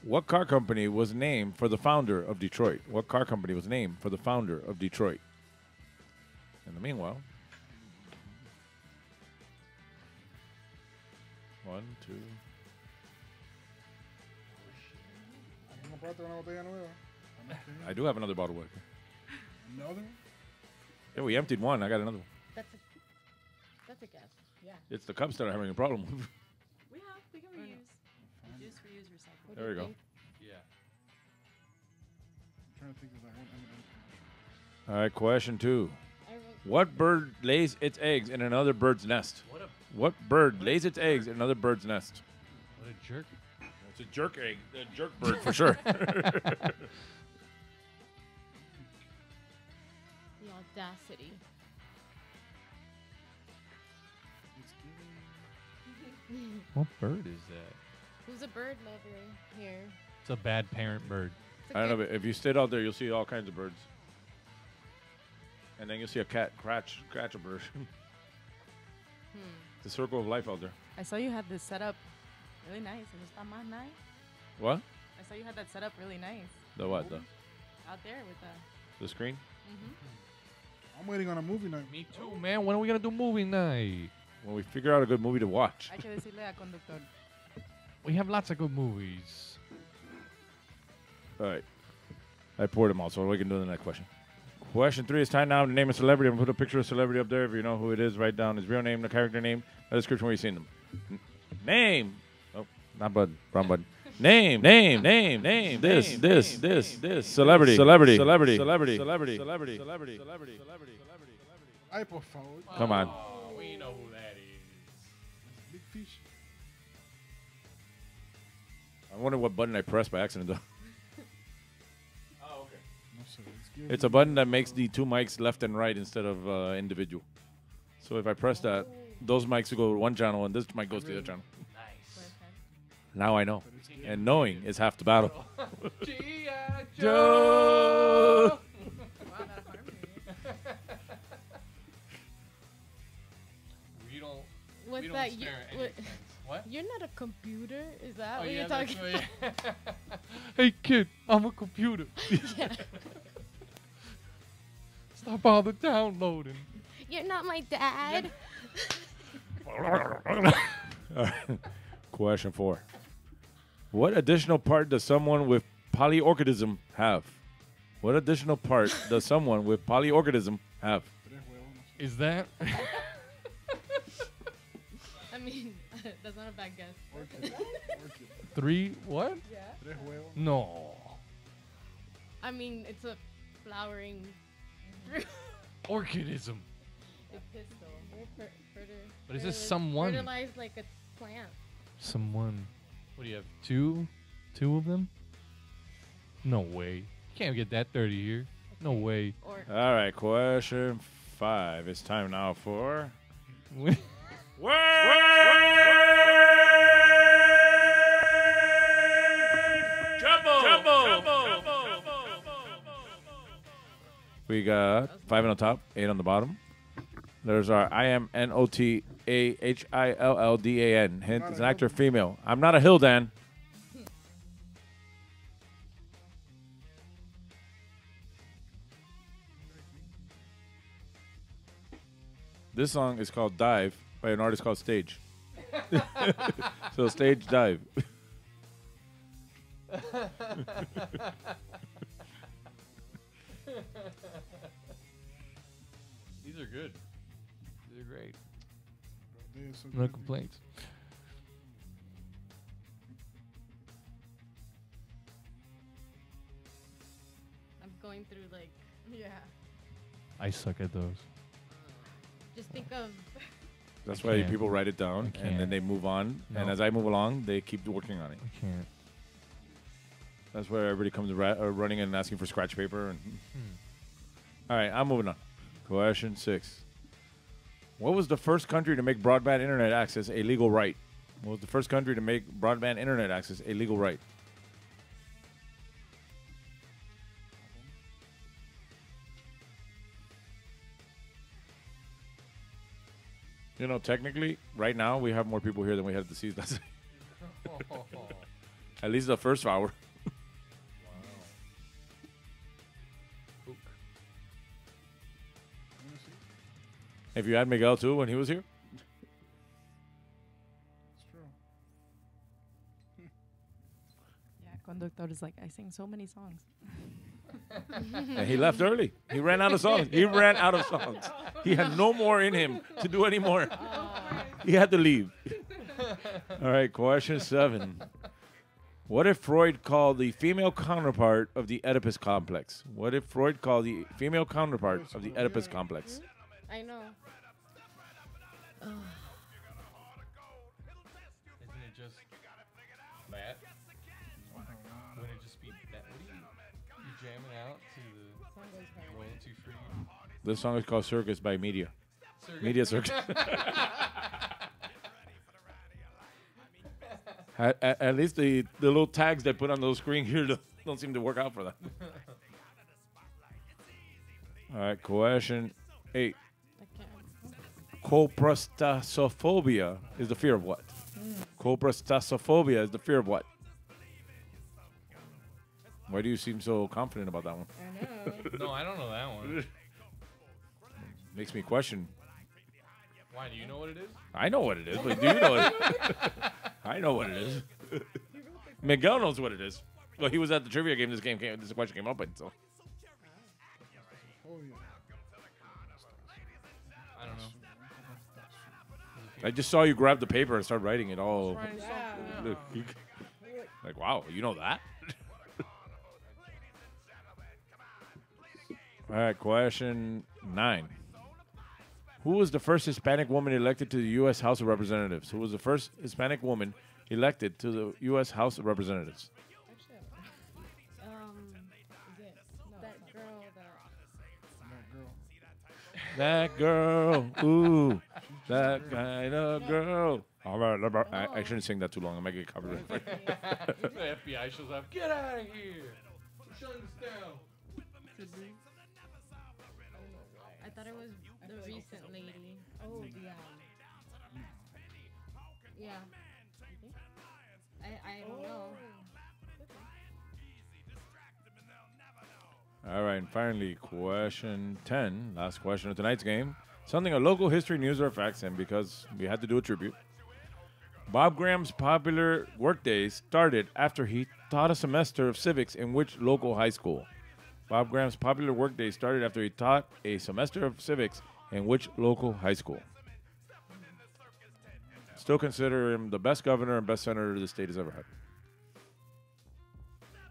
What car company was named for the founder of Detroit? What car company was named for the founder of Detroit? In the meanwhile, one, two. Compraste una botella nueva. I do have another bottle of vodka. Another? Yeah, we emptied one. I got another one. That's a guess. Yeah. It's the cups that are having a problem. We have. We can reuse. Reduce, reuse, recycle. There we go. Yeah. I'm trying to think of that one. All right, question two. What bird lays its eggs in another bird's nest? What a- What bird lays its eggs in another bird's nest? What a jerk. It's a jerk egg, a jerk bird for sure. The audacity. What bird is that? Who's a bird lover here? It's a bad parent bird. I don't know, but if you stayed out there, you'll see all kinds of birds. And then you'll see a cat scratch, scratch a bird. the circle of life out there. I saw you had this set up really nice. It was not my night. What? I saw you had that set up really nice The what? The, out there with the. the screen? Mm-hmm. I'm waiting on a movie night. Me too, man. When are we gonna do movie night? When we figure out a good movie to watch. Hay que decirle a conductor. We have lots of good movies. All right. I poured them all, so we can do the next question. Question three is time now to name a celebrity. I'm going to put a picture of a celebrity up there. If you know who it is, write down his real name, the character name, the description where you've seen them. N- name. Oh, not button. Wrong button. Name, name, name, name. This, this, this, this. Celebrity, celebrity, celebrity, celebrity, celebrity, celebrity, celebrity, celebrity, celebrity. Ay, por favor. Come on. we know who that is. Fish. I wonder what button I pressed by accident, though. No, sir. It's good. It's a button that makes the two mics left and right instead of uh, individual. So if I press that, those mics will go to one channel and this mic goes to the other channel. Nice. Now I know. And knowing is half the battle. G.I. Joe! What's we that? you what? You're not a computer. Is that Oh, what yeah, you're talking what- about? hey kid, I'm a computer. Yeah. Stop all the downloading. You're not my dad. All right. Question four. What additional part does someone with polyorchidism have? What additional part does someone with polyorchidism have? Is that? I mean, that's not a bad guess. Three? What? Yeah. Tres huevos. No. I mean, it's a flowering. Orchidism. A pistil. Fer- fertil- But is this fertiliz- someone? Fertilized like a plant. Someone. What do you have? Two? Two of them? No way. You can't get that dirty here. No way. Or All right, question five. It's time now for. We got five on the top, eight on the bottom. There's our I am N O T A H I L L D A N. Hint is an actor female. I'm not a Hildan. This song is called Dive by an artist called Stage. so Stage Dive. These are good. These are great. No complaints. I'm going through like Yeah. I suck at those. just think of That's I why can't. people write it down I and can't. then they move on. And as I move along, they keep working on it. I can't. That's where everybody comes ra- uh, running and asking for scratch paper. And all right, I'm moving on. Question six. What was the first country to make broadband internet access a legal right? What was the first country to make broadband internet access a legal right? You know, technically, right now we have more people here than we had at the season. at least the first hour. If you had Miguel too when he was here, It's true. Yeah, conductor is like, I sing so many songs. And he left early. He ran out of songs. He ran out of songs. He had no more in him to do any more. He had to leave. All right, question seven. What if Freud called the female counterpart of the Oedipus complex? What if Freud called the female counterpart of the Oedipus complex? I know. Ugh. This song is called Circus by Media. Circus. Media Circus. at, at, at least the, the little tags they put on those screen here don't, don't seem to work out for them. All right, question eight. Coprostasophobia is the fear of what? Coprostasophobia is the fear of what? Why do you seem so confident about that one? no, I don't know that one. Makes me question. Why? Do you know what it is? I know what it is, but do you know it? I know what it is. Miguel knows what it is. Well, he was at the trivia game. This game came. This question came up, in, so Oh, yeah. I don't know. I just saw you grab the paper and start writing it all. Something. Like, wow, you know that? all right, question nine. Who was the first Hispanic woman elected to the U.S. House of Representatives? Who was the first Hispanic woman elected to the U.S. House of Representatives? Um, that girl that. That girl. That girl, ooh, that kind of girl. All right, all right, I, I shouldn't sing that too long. I might get covered. the FBI shows up. Get out of here! Shut this down. I thought it was the recent lady. Oh yeah. Hmm. Yeah. Mm-hmm. I I don't know. All right, and finally, question 10, last question of tonight's game. Something a local history, news, or facts, and because we had to do a tribute. Bob Graham's popular workday started after he taught a semester of civics in which local high school? Bob Graham's popular workday started after he taught a semester of civics in which local high school? Still consider him the best governor and best senator the state has ever had.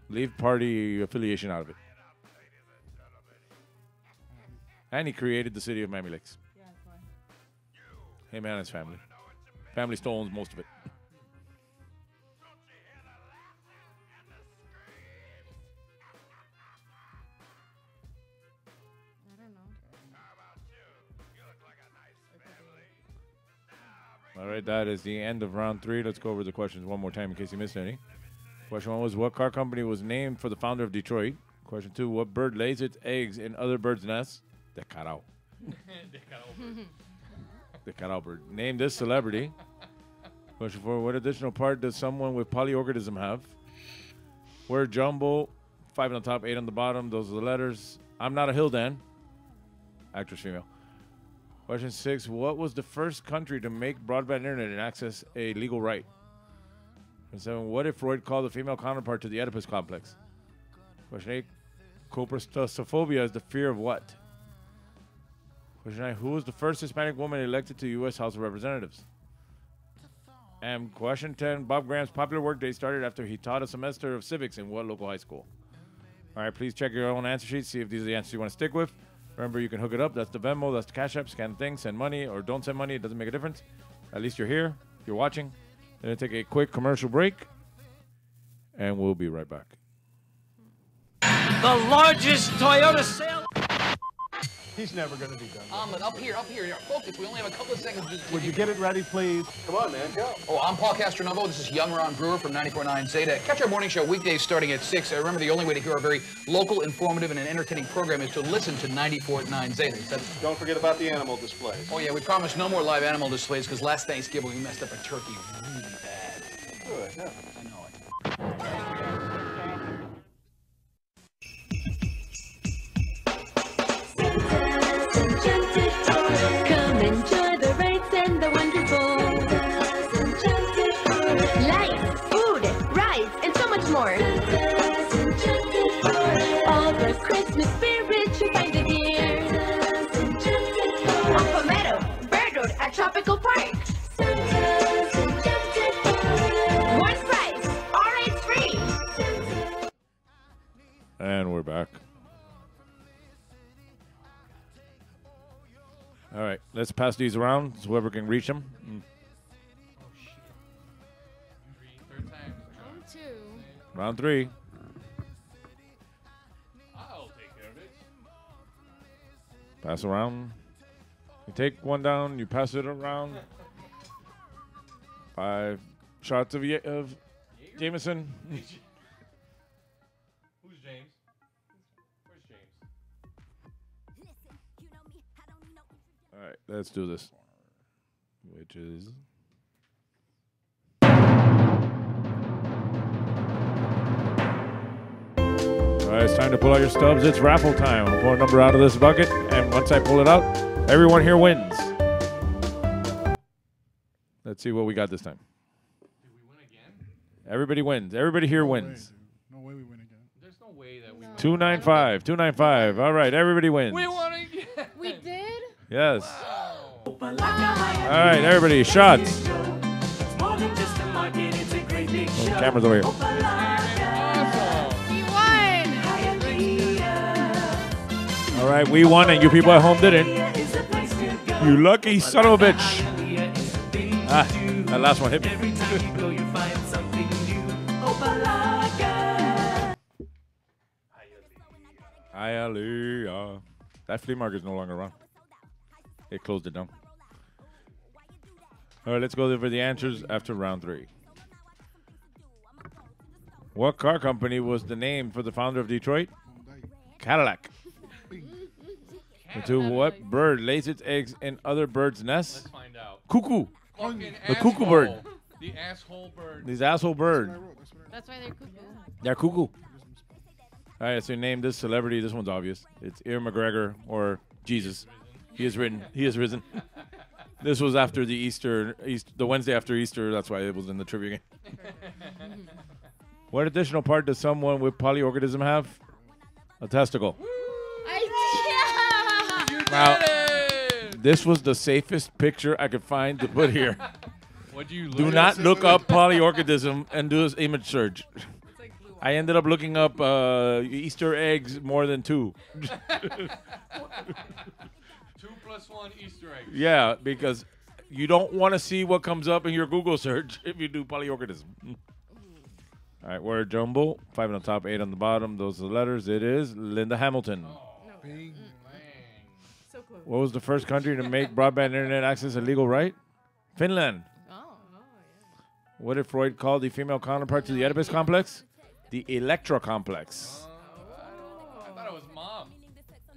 Leave party affiliation out of it. And he created the city of Miami Lakes. Him and his family. Family still owns most of it. All right, that is the end of round three. Let's go over the questions one more time in case you missed any. Question one was What car company was named for the founder of Detroit? Question two What bird lays its eggs in other birds' nests? The carao. The carao bird. Name this celebrity. Question four What additional part does someone with polyorganism have? Where jumbo. Five on the top, eight on the bottom. Those are the letters. I'm not a Hildan. Actress female. Question six: What was the first country to make broadband internet and access a legal right? Question seven: What if Freud called the female counterpart to the Oedipus complex? Question eight: Coprostasophobia is the fear of what? Question nine: Who was the first Hispanic woman elected to U.S. House of Representatives? And question ten: Bob Graham's popular workday started after he taught a semester of civics in what local high school? All right, please check your own answer sheet. See if these are the answers you want to stick with. Remember, you can hook it up. That's the Venmo. That's the Cash App. Scan the thing. Send money or don't send money. It doesn't make a difference. At least you're here. You're watching. Gonna take a quick commercial break, and we'll be right back. The largest Toyota sale. He's never going to be done. Um, up here, up here, here. Focus. We only have a couple of seconds. Just Would you get it ready, please? Come on, man, go. Oh, I'm Paul Castronovo. This is Young Ron Brewer from 94.9 Zeta. Catch our morning show weekdays starting at 6. Uh, remember, the only way to hear our very local, informative, and an entertaining program is to listen to 94.9 Zeta. Is that- Don't forget about the animal displays. Oh, yeah, we promise no more live animal displays because last Thanksgiving we messed up a turkey really bad. Good, yeah. I know it. We're back. All right, let's pass these around so whoever can reach them. Mm. Round two. Round three. I'll take care of it. Pass around. You take one down, you pass it around. Five shots of, Ye- of Jameson. let's do this. Which is. All right, it's time to pull out your stubs. It's raffle time. I'll pull a number out of this bucket, and once I pull it out, everyone here wins. Let's see what we got this time. Did we win again? Everybody wins. Everybody here wins. No way we win again. There's no way that we. 295. 295. All right, everybody wins. We won again. We did? Yes. All right, everybody, shots. Oh, camera's over here. We won! All right, we won, and you people at home didn't. You lucky son of a bitch. Ah, that last one hit me. Hialeah. That flea market is no longer around. They closed it down. All right, let's go over the answers after round three. What car company was the name for the founder of Detroit? Cadillac. To what bird lays its eggs in other birds' nests? Let's find out. Cuckoo. Fucking The cuckoo bird. The asshole bird. These asshole bird. That's why they're cuckoo. They're cuckoo. All right, so name this celebrity. This one's obvious. It's Ewan McGregor or Jesus. He is written. He is risen. This was after the Easter, East, the Wednesday after Easter. That's why it was in the trivia game. what additional part does someone with polyorganism have? A testicle. I Now, this was the safest picture I could find to put here. What'd you Do not at? look up polyorganism and do this image search. I ended up looking up uh, Easter eggs more than two. Two plus one Easter egg. yeah, because you don't want to see what comes up in your Google search if you do polyorganism. Mm. All right, word jumble. Five on the top, eight on the bottom. Those are the letters. It is Linda Hamilton. Oh, so close. What was the first country to make broadband internet access a legal right? Finland. Oh, oh, what did Freud call the female counterpart to the Oedipus complex? The Electra complex.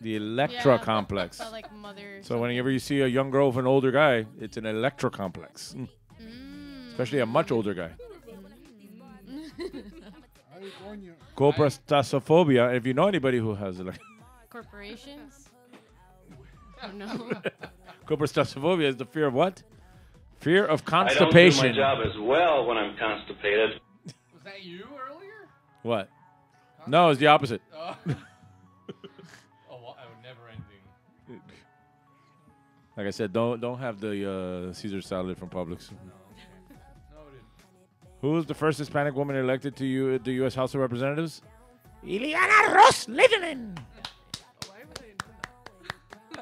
The Electra complex. felt like mother So whenever you see a young girl with an older guy, it's an Electra complex. Mm. Especially a much older guy. Coprostasophobia. If you know anybody who has elec- Corporations? Oh no. coprostasophobia, is the fear of what? Fear of constipation. I don't do constipation. my job as well when I'm constipated. Was that you earlier? What? No, it's the opposite. Oh. Like I said, don't don't have the uh, Caesar salad from Publix. Who was the first Hispanic woman elected to you the U.S. House of Representatives? Ileana Ross Littleton.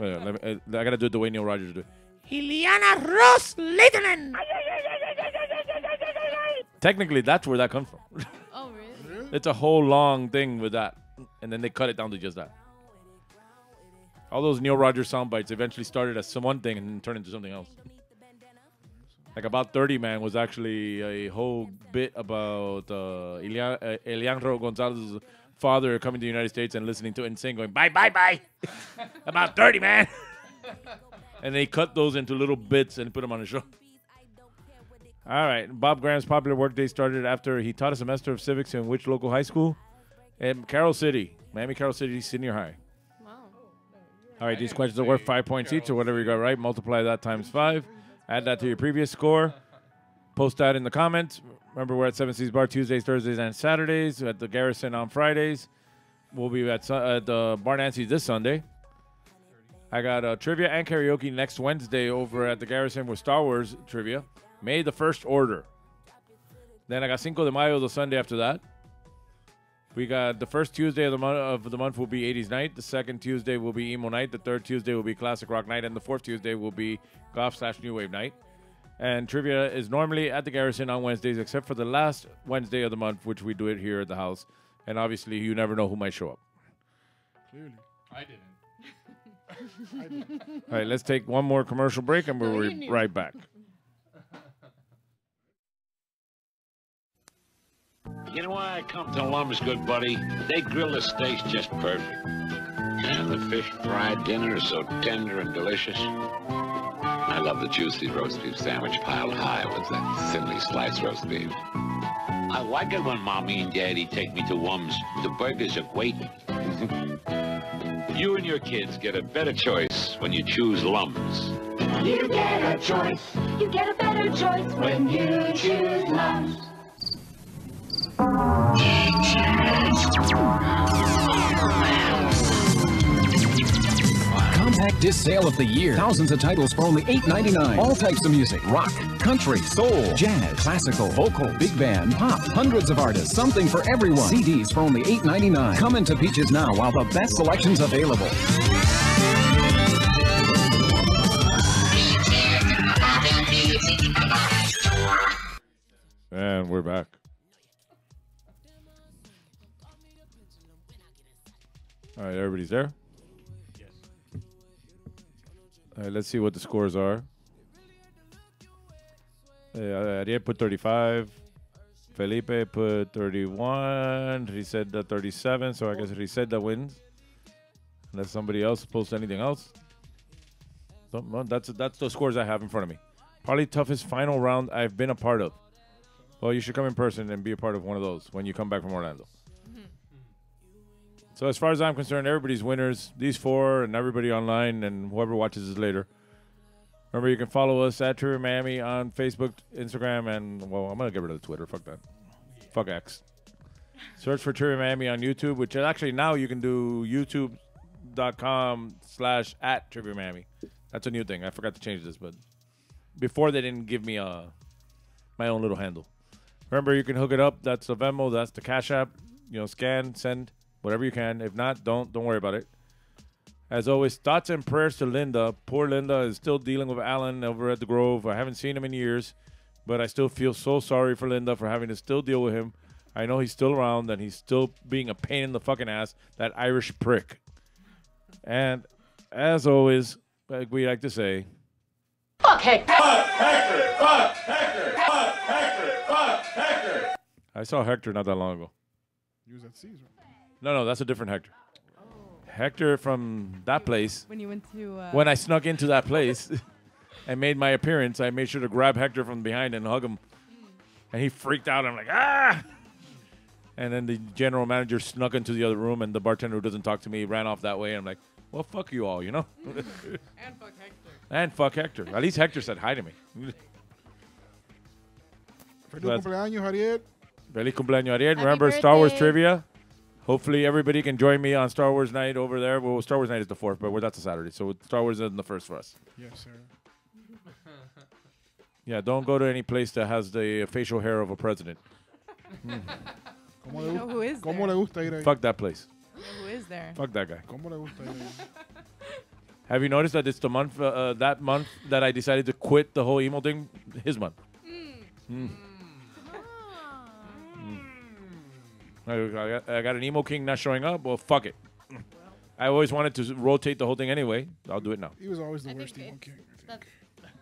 Wait, let me, uh, I gotta do it the way Neil Rogers did. it. Ileana Ross Littleton. Technically, that's where that comes from. Oh, really? It's a whole long thing with that, and then they cut it down to just that. All those Neil Rogers sound bites eventually started as some one thing and then turned into something else. Like about 30 Man was actually a whole bit about uh, Elia- uh, Eliandro Gonzalez's father coming to the United States and listening to NSYNC going, bye, bye, bye. about 30 Man. and they cut those into little bits and put them on the show. All right. Bob Graham's popular workday started after he taught a semester of civics in which local high school? In Carol City, Miami Carol City Senior High. All right, these questions are worth five points each, or whatever you got right. Multiply that times five. Add that to your previous score. Post that in the comments. Remember, we're at Seven Seas Bar Tuesdays, Thursdays, and Saturdays. At the Garrison on Fridays. We'll be at, Su- at the Bar Nancy's this Sunday. I got uh, trivia and karaoke next Wednesday over at the Garrison with Star Wars trivia. May the first order. Then I got Cinco de Mayo the Sunday after that. We got the first Tuesday of the month of the month will be 80s night. The second Tuesday will be emo night. The third Tuesday will be classic rock night, and the fourth Tuesday will be golf slash new wave night. And trivia is normally at the Garrison on Wednesdays, except for the last Wednesday of the month, which we do it here at the house. And obviously, you never know who might show up. Clearly. I didn't. All right, let's take one more commercial break, and we'll be right back. You know why I come to Lum's, good buddy? They grill the steaks just perfect. And the fish fried dinner is so tender and delicious. I love the juicy roast beef sandwich piled high with that thinly sliced roast beef. I like it when Mommy and Daddy take me to Wums. The burgers are great. you and your kids get a better choice when you choose Lums. You get a choice. You get a better choice when you choose Lums. Compact disc sale of the year. Thousands of titles for only $8.99. All types of music. Rock, country, soul, jazz, classical, vocal, big band, pop. Hundreds of artists. Something for everyone. CDs for only $8.99. Come into Peaches now while the best selection's available. And we're back. All right, everybody's there? Yes. All right, let's see what the scores are. Uh, Ariel put 35. Felipe put 31. He said that 37, so I guess he said that wins. Unless somebody else posts anything else. So, that's that's the scores I have in front of me. Probably toughest final round I've been a part of. Well, you should come in person and be a part of one of those when you come back from Orlando. So as far as I'm concerned, everybody's winners. These four and everybody online and whoever watches this later. Remember, you can follow us at Trivia Miami on Facebook, Instagram, and well, I'm gonna get rid of the Twitter. Fuck that. Fuck X. Search for Trivia Miami on YouTube, which is actually now you can do YouTube.com slash at Trivia Miami. That's a new thing. I forgot to change this, but before they didn't give me a my own little handle. Remember, you can hook it up. That's the Venmo. That's the Cash App. You know, scan, send, whatever you can. If not, don't don't worry about it. As always, thoughts and prayers to Linda. Poor Linda is still dealing with Alan over at the Grove. I haven't seen him in years, but I still feel so sorry for Linda for having to still deal with him. I know he's still around and he's still being a pain in the fucking ass, that Irish prick. And as always, like we like to say, Fuck Hector. Fuck Hector! Fuck Hector! Fuck Hector! Fuck Hector! I saw Hector not that long ago. He was at Caesar. No, no, that's a different Hector. Hector from that place. When you went to. Uh, When I snuck into that place and made my appearance, I made sure to grab Hector from behind and hug him. And he freaked out. I'm like, ah! And then the general manager snuck into the other room, and the bartender who doesn't talk to me ran off that way. And I'm like, well, fuck you all, you know? and fuck Hector. and fuck Hector. At least Hector said hi to me. Feliz That's- cumpleaños, Ariel. Feliz cumpleaños, Ariel. Happy Remember Star Wars trivia? Hopefully, everybody can join me on Star Wars night over there. Well, Star Wars night is the fourth, but we're, that's a Saturday, so Star Wars is the first for us. Yes, sir. Yeah, don't go to any place that has the facial hair of a president. Mm. ¿Cómo, You know who is ¿cómo there? le gusta ir ahí? Fuck that place. You know Who is there? Fuck that guy. ¿Cómo le gusta ir ahí? Have you noticed that it's the month, uh, uh, that month that I decided to quit the whole emo thing? His month. Mm. Mm. I, I got, I got an emo king not showing up. Well, fuck it. I always wanted to rotate the whole thing anyway. I'll do it now. He was always the worst emo king.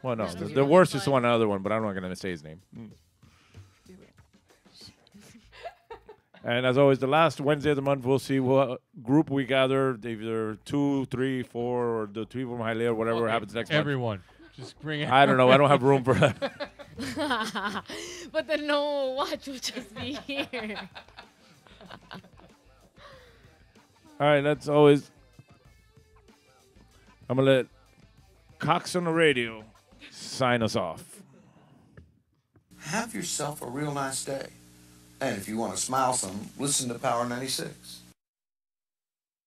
Well, no, That's the, the- the worst is the one other one, but I'm not going to say his name. Mm. And as always, the last Wednesday of the month, we'll see what group we gather. Either two, three, four, or the two from Hialeah, or whatever Okay, happens next everyone. month. Just bring it. I don't know. I don't have room for that. but the no watch will just be here. All right, that's always. I'm gonna let Cox on the radio sign us off. Have yourself a real nice day. And if you want to smile some, listen to Power 96.